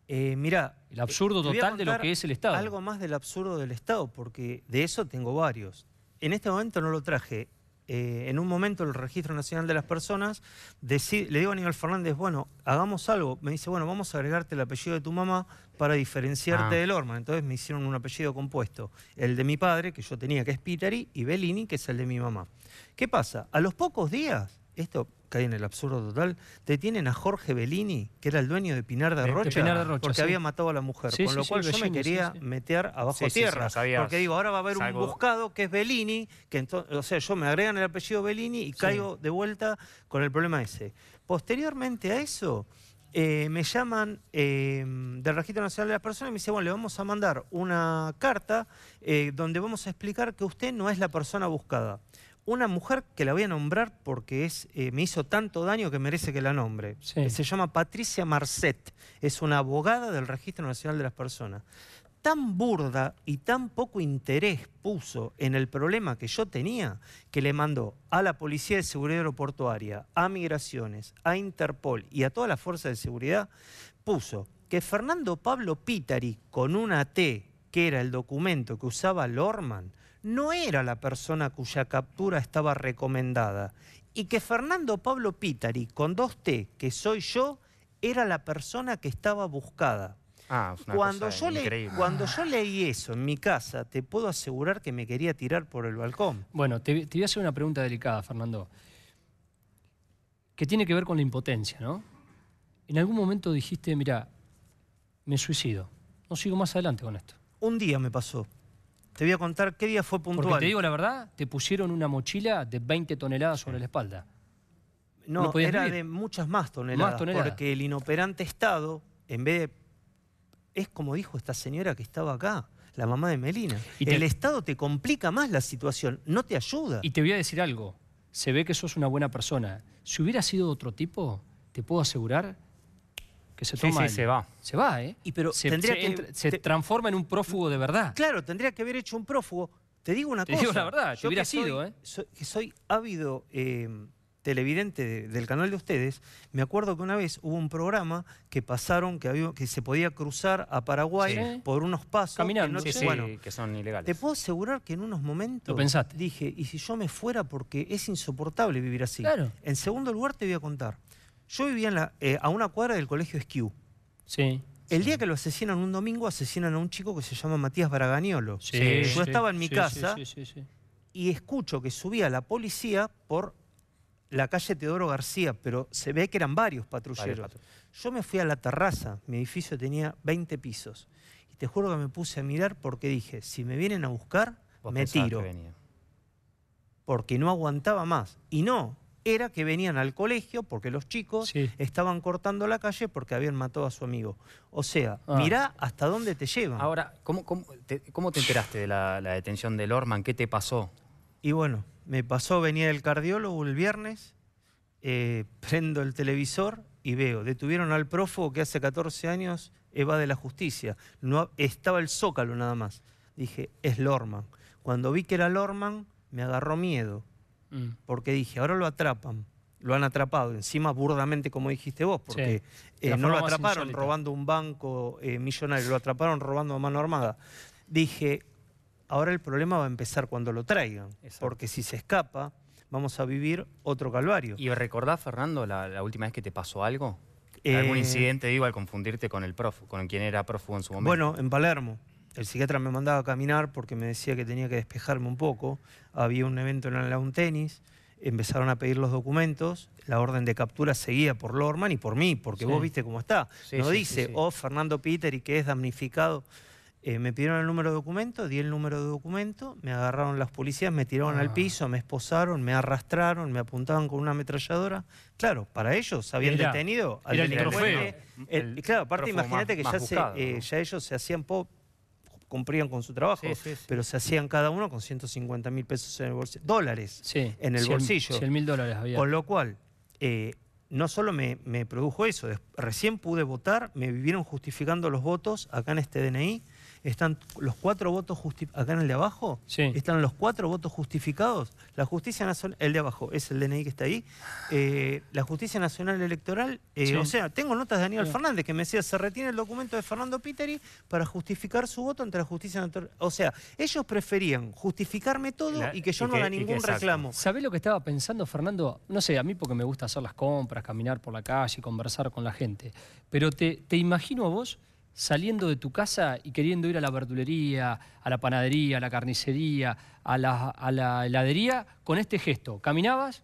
Eh, mira, El absurdo total de lo que es el Estado. Algo más del absurdo del Estado, porque de eso tengo varios. En este momento no lo traje. Eh, en un momento el Registro Nacional de las Personas le digo a Aníbal Fernández, bueno, hagamos algo. Me dice, bueno, vamos a agregarte el apellido de tu mamá para diferenciarte Ah. del Orman. Entonces me hicieron un apellido compuesto. El de mi padre, que yo tenía, que es Pitari, y Bellini, que es el de mi mamá. ¿Qué pasa? A los pocos días esto cae en el absurdo total, detienen a Jorge Bellini, que era el dueño de Pinar de De- de Rocha, Pinar de Rocha, porque sí. había matado a la mujer. Sí, con lo sí, cual yo me quería meter abajo tierra. porque digo, ahora va a haber un buscado que es Bellini, que entonces, o sea, yo me agregan el apellido Bellini y caigo de vuelta con el problema ese. Posteriormente a eso, eh, me llaman eh, del Registro Nacional de las Personas y me dicen, bueno, le vamos a mandar una carta eh, donde vamos a explicar que usted no es la persona buscada. Una mujer que la voy a nombrar porque es, eh, me hizo tanto daño que merece que la nombre. Sí. Se llama Patricia Marcet, es una abogada del Registro Nacional de las Personas. Tan burda y tan poco interés puso en el problema que yo tenía que le mandó a la Policía de Seguridad Aeroportuaria, a Migraciones, a Interpol y a todas las fuerzas de seguridad, puso que Fernando Pablo Pitari, con una T, que era el documento que usaba Lorman, no era la persona cuya captura estaba recomendada. Y que Fernando Pablo Pitari, con dos T, que soy yo, era la persona que estaba buscada. Ah, es una Cuando cosa yo, le- increíble. cuando yo leí eso en mi casa, te puedo asegurar que me quería tirar por el balcón. Bueno, te, te voy a hacer una pregunta delicada, Fernando, que tiene que ver con la impotencia, ¿no? En algún momento dijiste, mira, me suicido, no sigo más adelante con esto. Un día me pasó. Te voy a contar qué día fue puntual. Porque te digo la verdad, te pusieron una mochila de 20 toneladas sobre la espalda. No, no era vivir. de muchas más toneladas, Más toneladas. Porque el inoperante Estado, en vez de... Es como dijo esta señora que estaba acá, la mamá de Melina. Y te- El Estado te complica más la situación, no te ayuda. Y te voy a decir algo, se ve que sos una buena persona. Si hubiera sido otro tipo, te puedo asegurar que se toma sí, el- se va. Se va, ¿eh? Y pero se, tendría se que- se te- transforma en un prófugo de verdad. Claro, tendría que haber hecho un prófugo. Te digo una Te cosa. digo la verdad, te yo hubiera que soy- sido, ¿eh? soy- que soy ávido eh, televidente de- del canal de ustedes, me acuerdo que una vez hubo un programa que pasaron que, había, que se podía cruzar a Paraguay Sí. por unos pasos. que Caminando, no Sí, te- sí, bueno, que son ilegales. te puedo asegurar que en unos momentos Lo pensaste. dije, ¿y si yo me fuera? Porque es insoportable vivir así. Claro. En segundo lugar, te voy a contar. Yo vivía en la- eh, a una cuadra del colegio Esquiú. Sí. El día que lo asesinan un domingo, asesinan a un chico que se llama Matías Baraganiolo. Sí, Yo estaba en mi casa y escucho que subía la policía por la calle Teodoro García, pero se ve que eran varios patrulleros. Varios Yo me fui a la terraza, mi edificio tenía 20 pisos. Y te juro que me puse a mirar porque dije, si me vienen a buscar, me tiro. Porque no aguantaba más. Y no, era que venían al colegio porque los chicos Sí. estaban cortando la calle porque habían matado a su amigo. O sea, Ah. mirá hasta dónde te llevan. Ahora, ¿cómo, cómo, te, cómo te enteraste de la, la detención de Lorman? ¿Qué te pasó? Y bueno, me pasó, venía el cardiólogo el viernes, eh, prendo el televisor y veo, detuvieron al prófugo que hace 14 años evade la justicia. No, estaba el zócalo nada más. Dije, es Lorman. Cuando vi que era Lorman, me agarró miedo, Mm. porque dije, ahora lo atrapan. Lo han atrapado, encima burdamente como dijiste vos, porque eh, no lo atraparon robando un banco eh, millonario, lo atraparon robando a mano armada. Dije, ahora el problema va a empezar cuando lo traigan, Exacto. porque si se escapa, vamos a vivir otro calvario. ¿Y recordás, Fernando, la, la última vez que te pasó algo? Eh, ¿Algún incidente, digo, al confundirte con el prof, con quien era prófugo en su momento? Bueno, en Palermo. El psiquiatra me mandaba a caminar porque me decía que tenía que despejarme un poco. Había un evento en la un tenis. Empezaron a pedir los documentos. La orden de captura seguía por Lorman y por mí, porque Sí. vos viste cómo está. Sí, no sí, dice, oh, Fernando Peter y que es damnificado. Eh, me pidieron el número de documento, di el número de documento, me agarraron las policías, me tiraron al Ah. piso, me esposaron, me arrastraron, me apuntaban con una ametralladora. Claro, para ellos habían detenido al el delincuente. trofeo. El- El claro, aparte imagínate que ya, se, eh, ya ellos se hacían po- cumplían con su trabajo, Sí, sí, sí. pero se hacían cada uno con 150 mil pesos en el bolsillo, dólares en el 100 bolsillo. 100 mil dólares había. Con lo cual, eh, no solo me, me produjo eso, recién pude votar, me vivieron justificando los votos acá en este DNI. Están los cuatro votos justi- acá en el de abajo, Sí. están los cuatro votos justificados. La justicia nacional, el de abajo es el DNI que está ahí. Eh, la justicia nacional electoral, eh, Sí. o sea, tengo notas de Daniel Sí. Fernández que me decía se retiene el documento de Fernando Piteri para justificar su voto ante la justicia natural. O sea, ellos preferían justificarme todo La- y que yo y no que- haga ningún reclamo. ¿Sabés lo que estaba pensando, Fernando? No sé, a mí porque me gusta hacer las compras, caminar por la calle, conversar con la gente. Pero te, te imagino a vos saliendo de tu casa y queriendo ir a la verdulería, a la panadería, a la carnicería, a la, a la heladería, con este gesto. Caminabas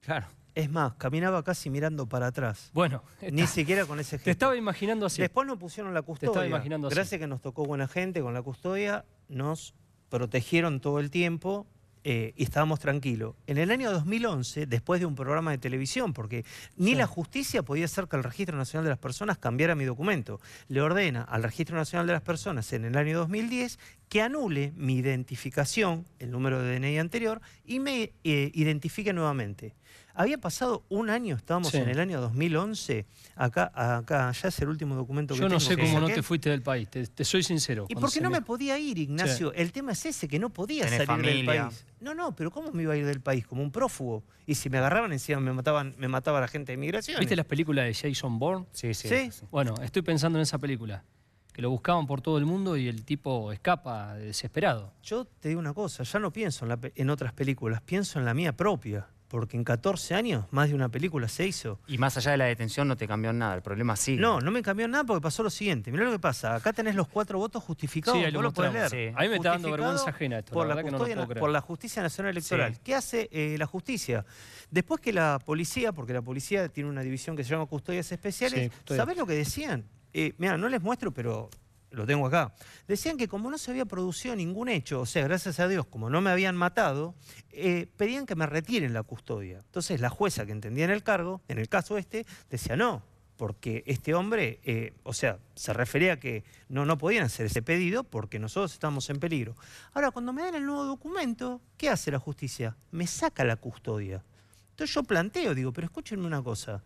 Claro. Es más, caminaba casi mirando para atrás. Bueno, Ni siquiera con ese te gesto. estaba imaginando así. Después nos pusieron la custodia. estaba imaginando así. Gracias que nos tocó buena gente con la custodia, nos protegieron todo el tiempo eh, y estábamos tranquilos. En el año 2011, después de un programa de televisión, porque ni Sí. la justicia podía hacer que el Registro Nacional de las Personas cambiara mi documento, le ordena al Registro Nacional de las Personas en el año 2010 que anule mi identificación, el número de DNI anterior, y me eh, identifique nuevamente. Había pasado un año, estábamos Sí. en el año 2011, acá, acá, ya es el último documento que Yo no tengo sé cómo no te fuiste del país, te, te soy sincero. ¿Y por qué no me podía ir, Ignacio? El tema es ese, que no podía Tenés salir del país. No, no, pero ¿cómo me iba a ir del país? Como un prófugo. Y si me agarraban encima me mataban, me mataba la gente de migración. ¿Viste las películas de Jason Bourne? Sí, sí. Sí. sí. Bueno, estoy pensando en esa película. Que lo buscaban por todo el mundo y el tipo escapa desesperado. Yo te digo una cosa, ya no pienso en, la pe- en otras películas, pienso en la mía propia. Porque en 14 años más de una película se hizo. Y más allá de la detención no te cambió en nada, el problema sigue. No, no me cambió nada porque pasó lo siguiente. Mirá lo que pasa. Acá tenés los cuatro votos justificados. Sí, lo vos lo podés leer. Sí. A mí me está dando vergüenza ajena esto, la Por la, verdad que no lo custodia- puedo creer. por la Justicia Nacional Electoral. Sí. ¿Qué hace eh, la justicia? Después que la policía, porque la policía tiene una división que se llama Custodias Especiales, Sí. ¿sabés lo que decían? Eh, mira, no les muestro, pero lo tengo acá. Decían que como no se había producido ningún hecho, o sea, gracias a Dios, como no me habían matado, eh, pedían que me retiren la custodia. Entonces la jueza que entendía en el cargo, en el caso este, decía no, porque este hombre, eh, o sea, se refería a que no, no podían hacer ese pedido porque nosotros estamos en peligro. Ahora, cuando me dan el nuevo documento, ¿qué hace la justicia? Me saca la custodia. Entonces yo planteo, digo, pero escúchenme una cosa.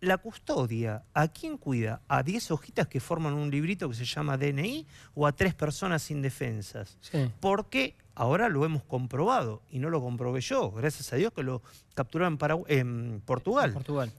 La custodia, ¿a quién cuida? ¿A 10 hojitas que forman un librito que se llama DNI o a tres personas indefensas? Sí. Porque ahora lo hemos comprobado y no lo comprobé yo, gracias a Dios que lo capturaron en, Paragu- en Portugal. En Portugal.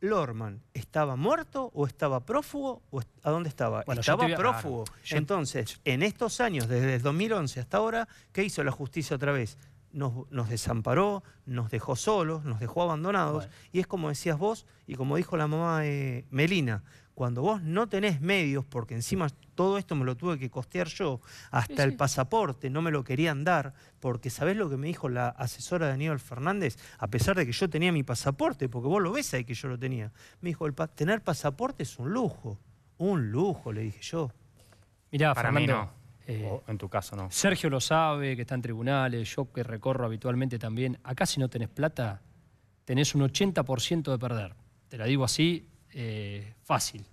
Lorman, ¿estaba muerto o estaba prófugo? O est- ¿A dónde estaba? Bueno, estaba a- prófugo. Yo- Entonces, en estos años, desde el 2011 hasta ahora, ¿qué hizo la justicia otra vez? Nos, nos desamparó, nos dejó solos, nos dejó abandonados. Bueno. Y es como decías vos y como dijo la mamá de Melina, cuando vos no tenés medios, porque encima todo esto me lo tuve que costear yo, hasta Sí, el pasaporte no me lo querían dar, porque ¿sabés lo que me dijo la asesora de Aníbal Fernández? A pesar de que yo tenía mi pasaporte, porque vos lo ves ahí que yo lo tenía. Me dijo, el pa- tener pasaporte es un lujo, un lujo, le dije yo. Mirá, Para mí Fernando, no. Eh, O en tu caso no. Sergio lo sabe, que está en tribunales, yo que recorro habitualmente también. Acá si no tenés plata, tenés un 80% de perder. Te la digo así, eh, fácil.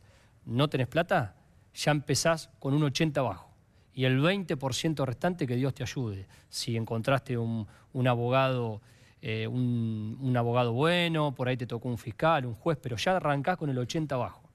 No tenés plata, ya empezás con un 80 bajo. Y el 20% restante que Dios te ayude. Si encontraste un, un abogado, eh, un, un abogado bueno, por ahí te tocó un fiscal, un juez, pero ya arrancás con el 80 bajo.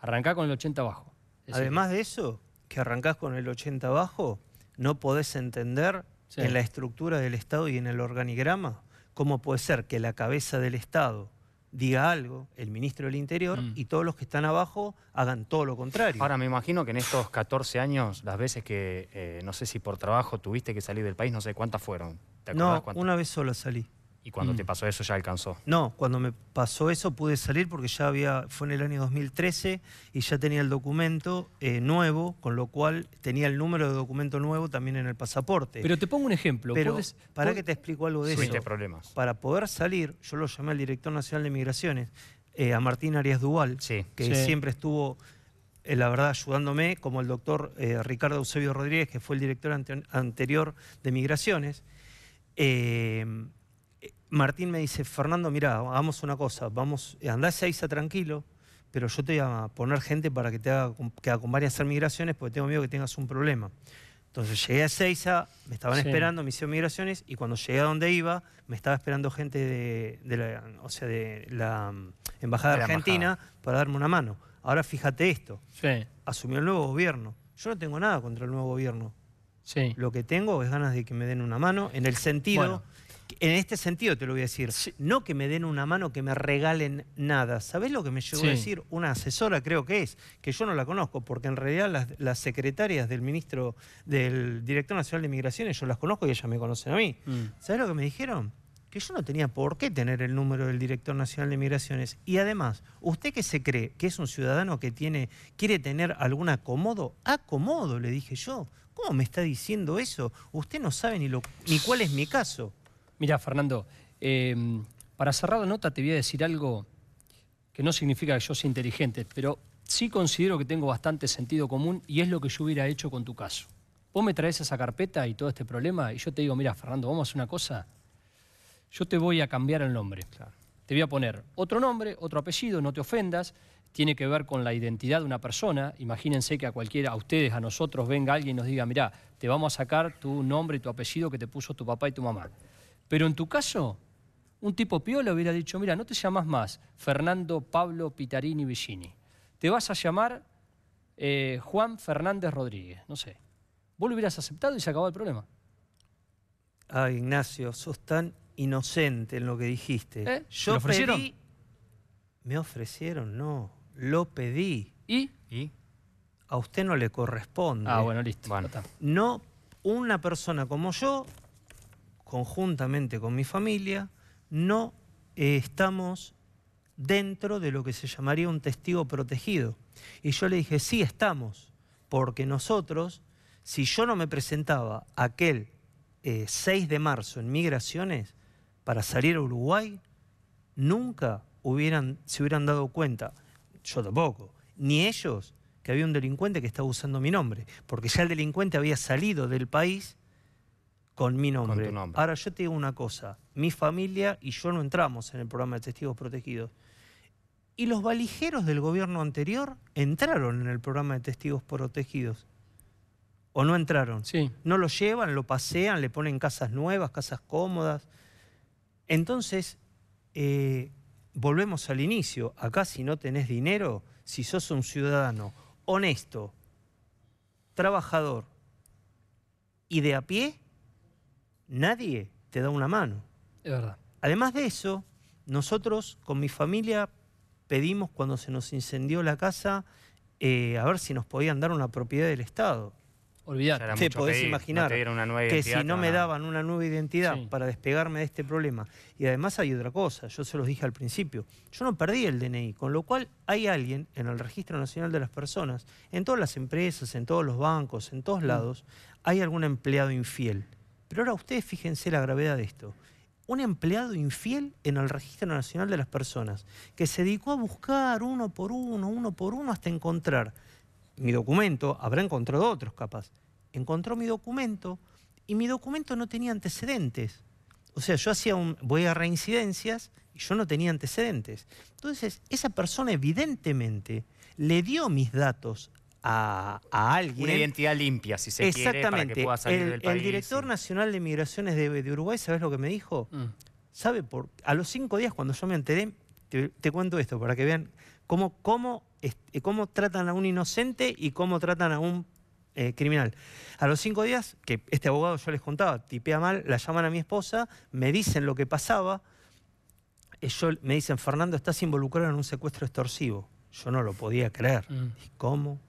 Arrancá con el 80 bajo. Es decir, Además de eso, que arrancás con el 80 abajo, no podés entender Sí. en la estructura del Estado y en el organigrama cómo puede ser que la cabeza del Estado diga algo, el ministro del Interior, Mm. y todos los que están abajo hagan todo lo contrario. Ahora, me imagino que en estos 14 años, las veces que, eh, no sé si por trabajo tuviste que salir del país, no sé cuántas fueron. ¿Te acordás no, cuántas? una vez sola salí. Y cuando Mm. te pasó eso ya alcanzó. No, cuando me pasó eso pude salir porque ya había, fue en el año 2013 y ya tenía el documento eh, nuevo, con lo cual tenía el número de documento nuevo también en el pasaporte. Pero te pongo un ejemplo. Pero, podés- para que te explico algo de Tuviste eso. problemas. Para poder salir, yo lo llamé al director nacional de migraciones, eh, a Martín Arias Duval, Sí. que Sí. siempre estuvo, eh, la verdad, ayudándome, como el doctor eh, Ricardo Eusebio Rodríguez, que fue el director ante- anterior de migraciones. Eh, Martín me dice, Fernando, mira, hagamos una cosa, vamos, eh, andá a Ezeiza tranquilo, pero yo te voy a poner gente para que te haga, que acompañe a hacer migraciones, porque tengo miedo que tengas un problema. Entonces llegué a Ezeiza, me estaban Sí. esperando, me hicieron migraciones, y cuando llegué a donde iba, me estaba esperando gente de, de la, o sea, de la mm, Embajada De la Argentina para darme una mano. Ahora fíjate esto, Sí, asumió el nuevo gobierno. Yo no tengo nada contra el nuevo gobierno. sí. Lo que tengo es ganas de que me den una mano en el sentido, Bueno. En este sentido te lo voy a decir, Sí. no que me den una mano, que me regalen nada. ¿Sabés lo que me llegó Sí. a decir una asesora, creo que es, que yo no la conozco, porque en realidad las, las secretarias del ministro, del director nacional de migraciones, yo las conozco y ellas me conocen a mí. Mm. ¿Sabés lo que me dijeron? Que yo no tenía por qué tener el número del director nacional de migraciones. Y además, ¿usted que se cree que es un ciudadano que tiene, quiere tener algún acomodo? Acomodo, le dije yo. ¿Cómo me está diciendo eso? Usted no sabe ni, lo, ni cuál es mi caso. Mira, Fernando, eh, Para cerrar la nota te voy a decir algo que no significa que yo sea inteligente, pero sí considero que tengo bastante sentido común y es lo que yo hubiera hecho con tu caso. Vos me traes esa carpeta y todo este problema y yo te digo, mira, Fernando, vamos a hacer una cosa. Yo te voy a cambiar el nombre. Te voy a poner otro nombre, otro apellido, no te ofendas. Tiene que ver con la identidad de una persona. Imagínense que a cualquiera, a ustedes, a nosotros, venga alguien y nos diga, mira, te vamos a sacar tu nombre y tu apellido que te puso tu papá y tu mamá. Pero en tu caso, un tipo piola hubiera dicho, mira, no te llamas más Fernando Pablo Pitarini Vicini. Te vas a llamar eh, Juan Fernández Rodríguez, no sé. Vos lo hubieras aceptado y se acabó el problema. Ah, Ignacio, sos tan inocente en lo que dijiste. ¿Eh? ¿Te Yo lo ofrecieron? pedí... Me ofrecieron, no. Lo pedí. ¿Y? ¿Y? A usted no le corresponde. Ah, bueno, listo. Bueno. No, una persona como yo, conjuntamente con mi familia, no eh, estamos dentro de lo que se llamaría un testigo protegido. Y yo le dije, sí estamos, porque nosotros, si yo no me presentaba aquel eh, 6 de marzo en migraciones para salir a Uruguay, nunca hubieran, se hubieran dado cuenta, yo tampoco, ni ellos, que había un delincuente que estaba usando mi nombre, porque ya el delincuente había salido del país con mi nombre. tu nombre. Ahora yo te digo una cosa, mi familia y yo no entramos en el programa de testigos protegidos. Y los valijeros del gobierno anterior entraron en el programa de testigos protegidos. ¿O no entraron? Sí. No lo llevan, lo pasean, le ponen casas nuevas, casas cómodas. Entonces, eh, volvemos al inicio. Acá si no tenés dinero, si sos un ciudadano honesto, trabajador y de a pie, nadie te da una mano. Es verdad. Además de eso, nosotros con mi familia pedimos cuando se nos incendió la casa eh, a ver si nos podían dar una propiedad del Estado. Olvidar. Te podés pedir, imaginar una nueva que identidad, si no me daban una nueva identidad Sí. para despegarme de este problema, y además hay otra cosa, yo se los dije al principio, yo no perdí el DNI, con lo cual hay alguien en el Registro Nacional de las Personas, en todas las empresas, en todos los bancos, en todos Mm. lados, hay algún empleado infiel. Pero ahora ustedes fíjense la gravedad de esto. Un empleado infiel en el Registro Nacional de las Personas, que se dedicó a buscar uno por uno, uno por uno, hasta encontrar mi documento, habrá encontrado otros capaz, encontró mi documento y mi documento no tenía antecedentes. O sea, yo hacía un, voy a reincidencias y yo no tenía antecedentes. Entonces, esa persona evidentemente le dio mis datos a, a alguien. Una identidad limpia, si se quiere, para Exactamente. que pueda salir el, del el país. director y- nacional de migraciones de, de Uruguay, ¿sabes lo que me dijo? Mm. ¿Sabe? Por, a los cinco días, cuando yo me enteré, te, te cuento esto para que vean cómo, cómo, este, cómo tratan a un inocente y cómo tratan a un eh, criminal. A los cinco días, que este abogado yo les contaba, tipea mal, la llaman a mi esposa, me dicen lo que pasaba, eh, yo, me dicen, Fernando, estás involucrado en un secuestro extorsivo. Yo no lo podía creer. Mm. ¿Y cómo?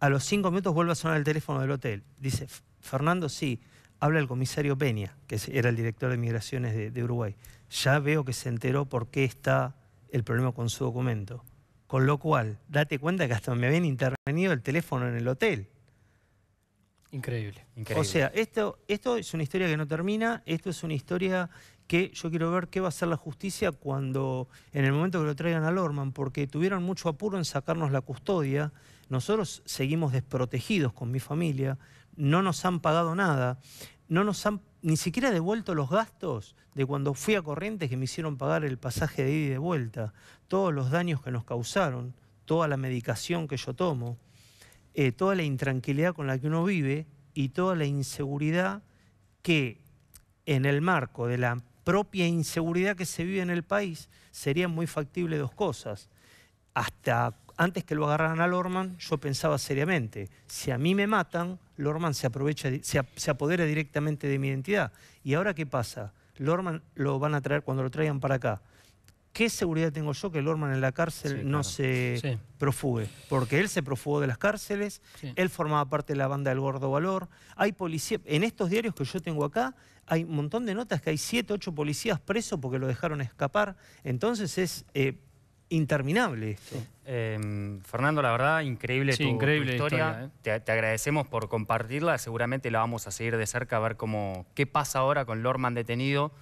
A los cinco minutos vuelve a sonar el teléfono del hotel. Dice, "F- Fernando, sí, habla el comisario Peña, que era el director de migraciones de, de Uruguay. Ya veo que se enteró por qué está el problema con su documento. Con lo cual, date cuenta que hasta me habían intervenido el teléfono en el hotel. Increíble. Increíble. O sea, esto, esto es una historia que no termina, esto es una historia que yo quiero ver qué va a hacer la justicia cuando, en el momento que lo traigan a Lorman, porque tuvieron mucho apuro en sacarnos la custodia, nosotros seguimos desprotegidos con mi familia, no nos han pagado nada, no nos han ni siquiera devuelto los gastos de cuando fui a Corrientes que me hicieron pagar el pasaje de ida y de vuelta, todos los daños que nos causaron, toda la medicación que yo tomo eh, toda la intranquilidad con la que uno vive y toda la inseguridad que en el marco de la propia inseguridad que se vive en el país sería muy factible dos cosas. Hasta antes que lo agarraran a Lorman, yo pensaba seriamente, si a mí me matan, Lorman se aprovecha, se apodera directamente de mi identidad. ¿Y ahora qué pasa? Lorman lo van a traer cuando lo traigan para acá. ¿Qué seguridad tengo yo que Lorman en la cárcel Sí, no claro. se Sí. profugue? Porque él se profugó de las cárceles, Sí. él formaba parte de la banda del Gordo Valor. Hay policía, en estos diarios que yo tengo acá, hay un montón de notas que hay siete, ocho policías presos porque lo dejaron escapar. Entonces es eh, interminable esto. Eh, Fernando, la verdad, increíble, Sí, tu, tu increíble historia. historia, ¿eh? te, te agradecemos por compartirla. Seguramente la vamos a seguir de cerca a ver cómo, qué pasa ahora con Lorman detenido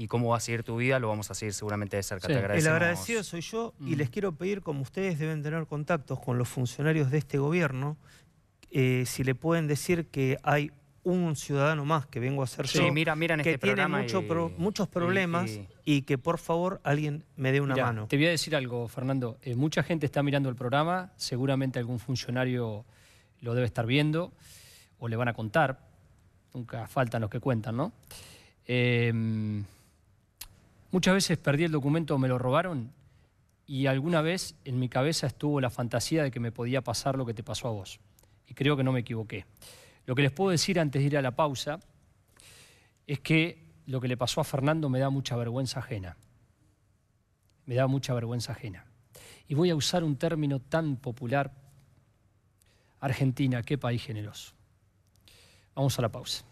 y cómo va a seguir tu vida, lo vamos a seguir seguramente de cerca. Sí. Te El El agradecemos. agradecido soy yo y Mm. les quiero pedir, como ustedes deben tener contactos con los funcionarios de este gobierno, eh, si le pueden decir que hay un ciudadano más que vengo a ser Sí, yo, mira, miran que este tiene programa mucho y- pro- muchos problemas y- y, que por favor alguien me dé una mano. Te voy a decir algo, Fernando. Eh, mucha gente está mirando el programa, seguramente algún funcionario lo debe estar viendo o le van a contar. Nunca faltan los que cuentan, ¿no? Eh, muchas veces perdí el documento, me lo robaron y alguna vez en mi cabeza estuvo la fantasía de que me podía pasar lo que te pasó a vos. Y creo que no me equivoqué. Lo que les puedo decir antes de ir a la pausa es que lo que le pasó a Fernando me da mucha vergüenza ajena me da mucha vergüenza ajena. Y voy a usar un término tan popular, Argentina, qué país generoso. Vamos a la pausa.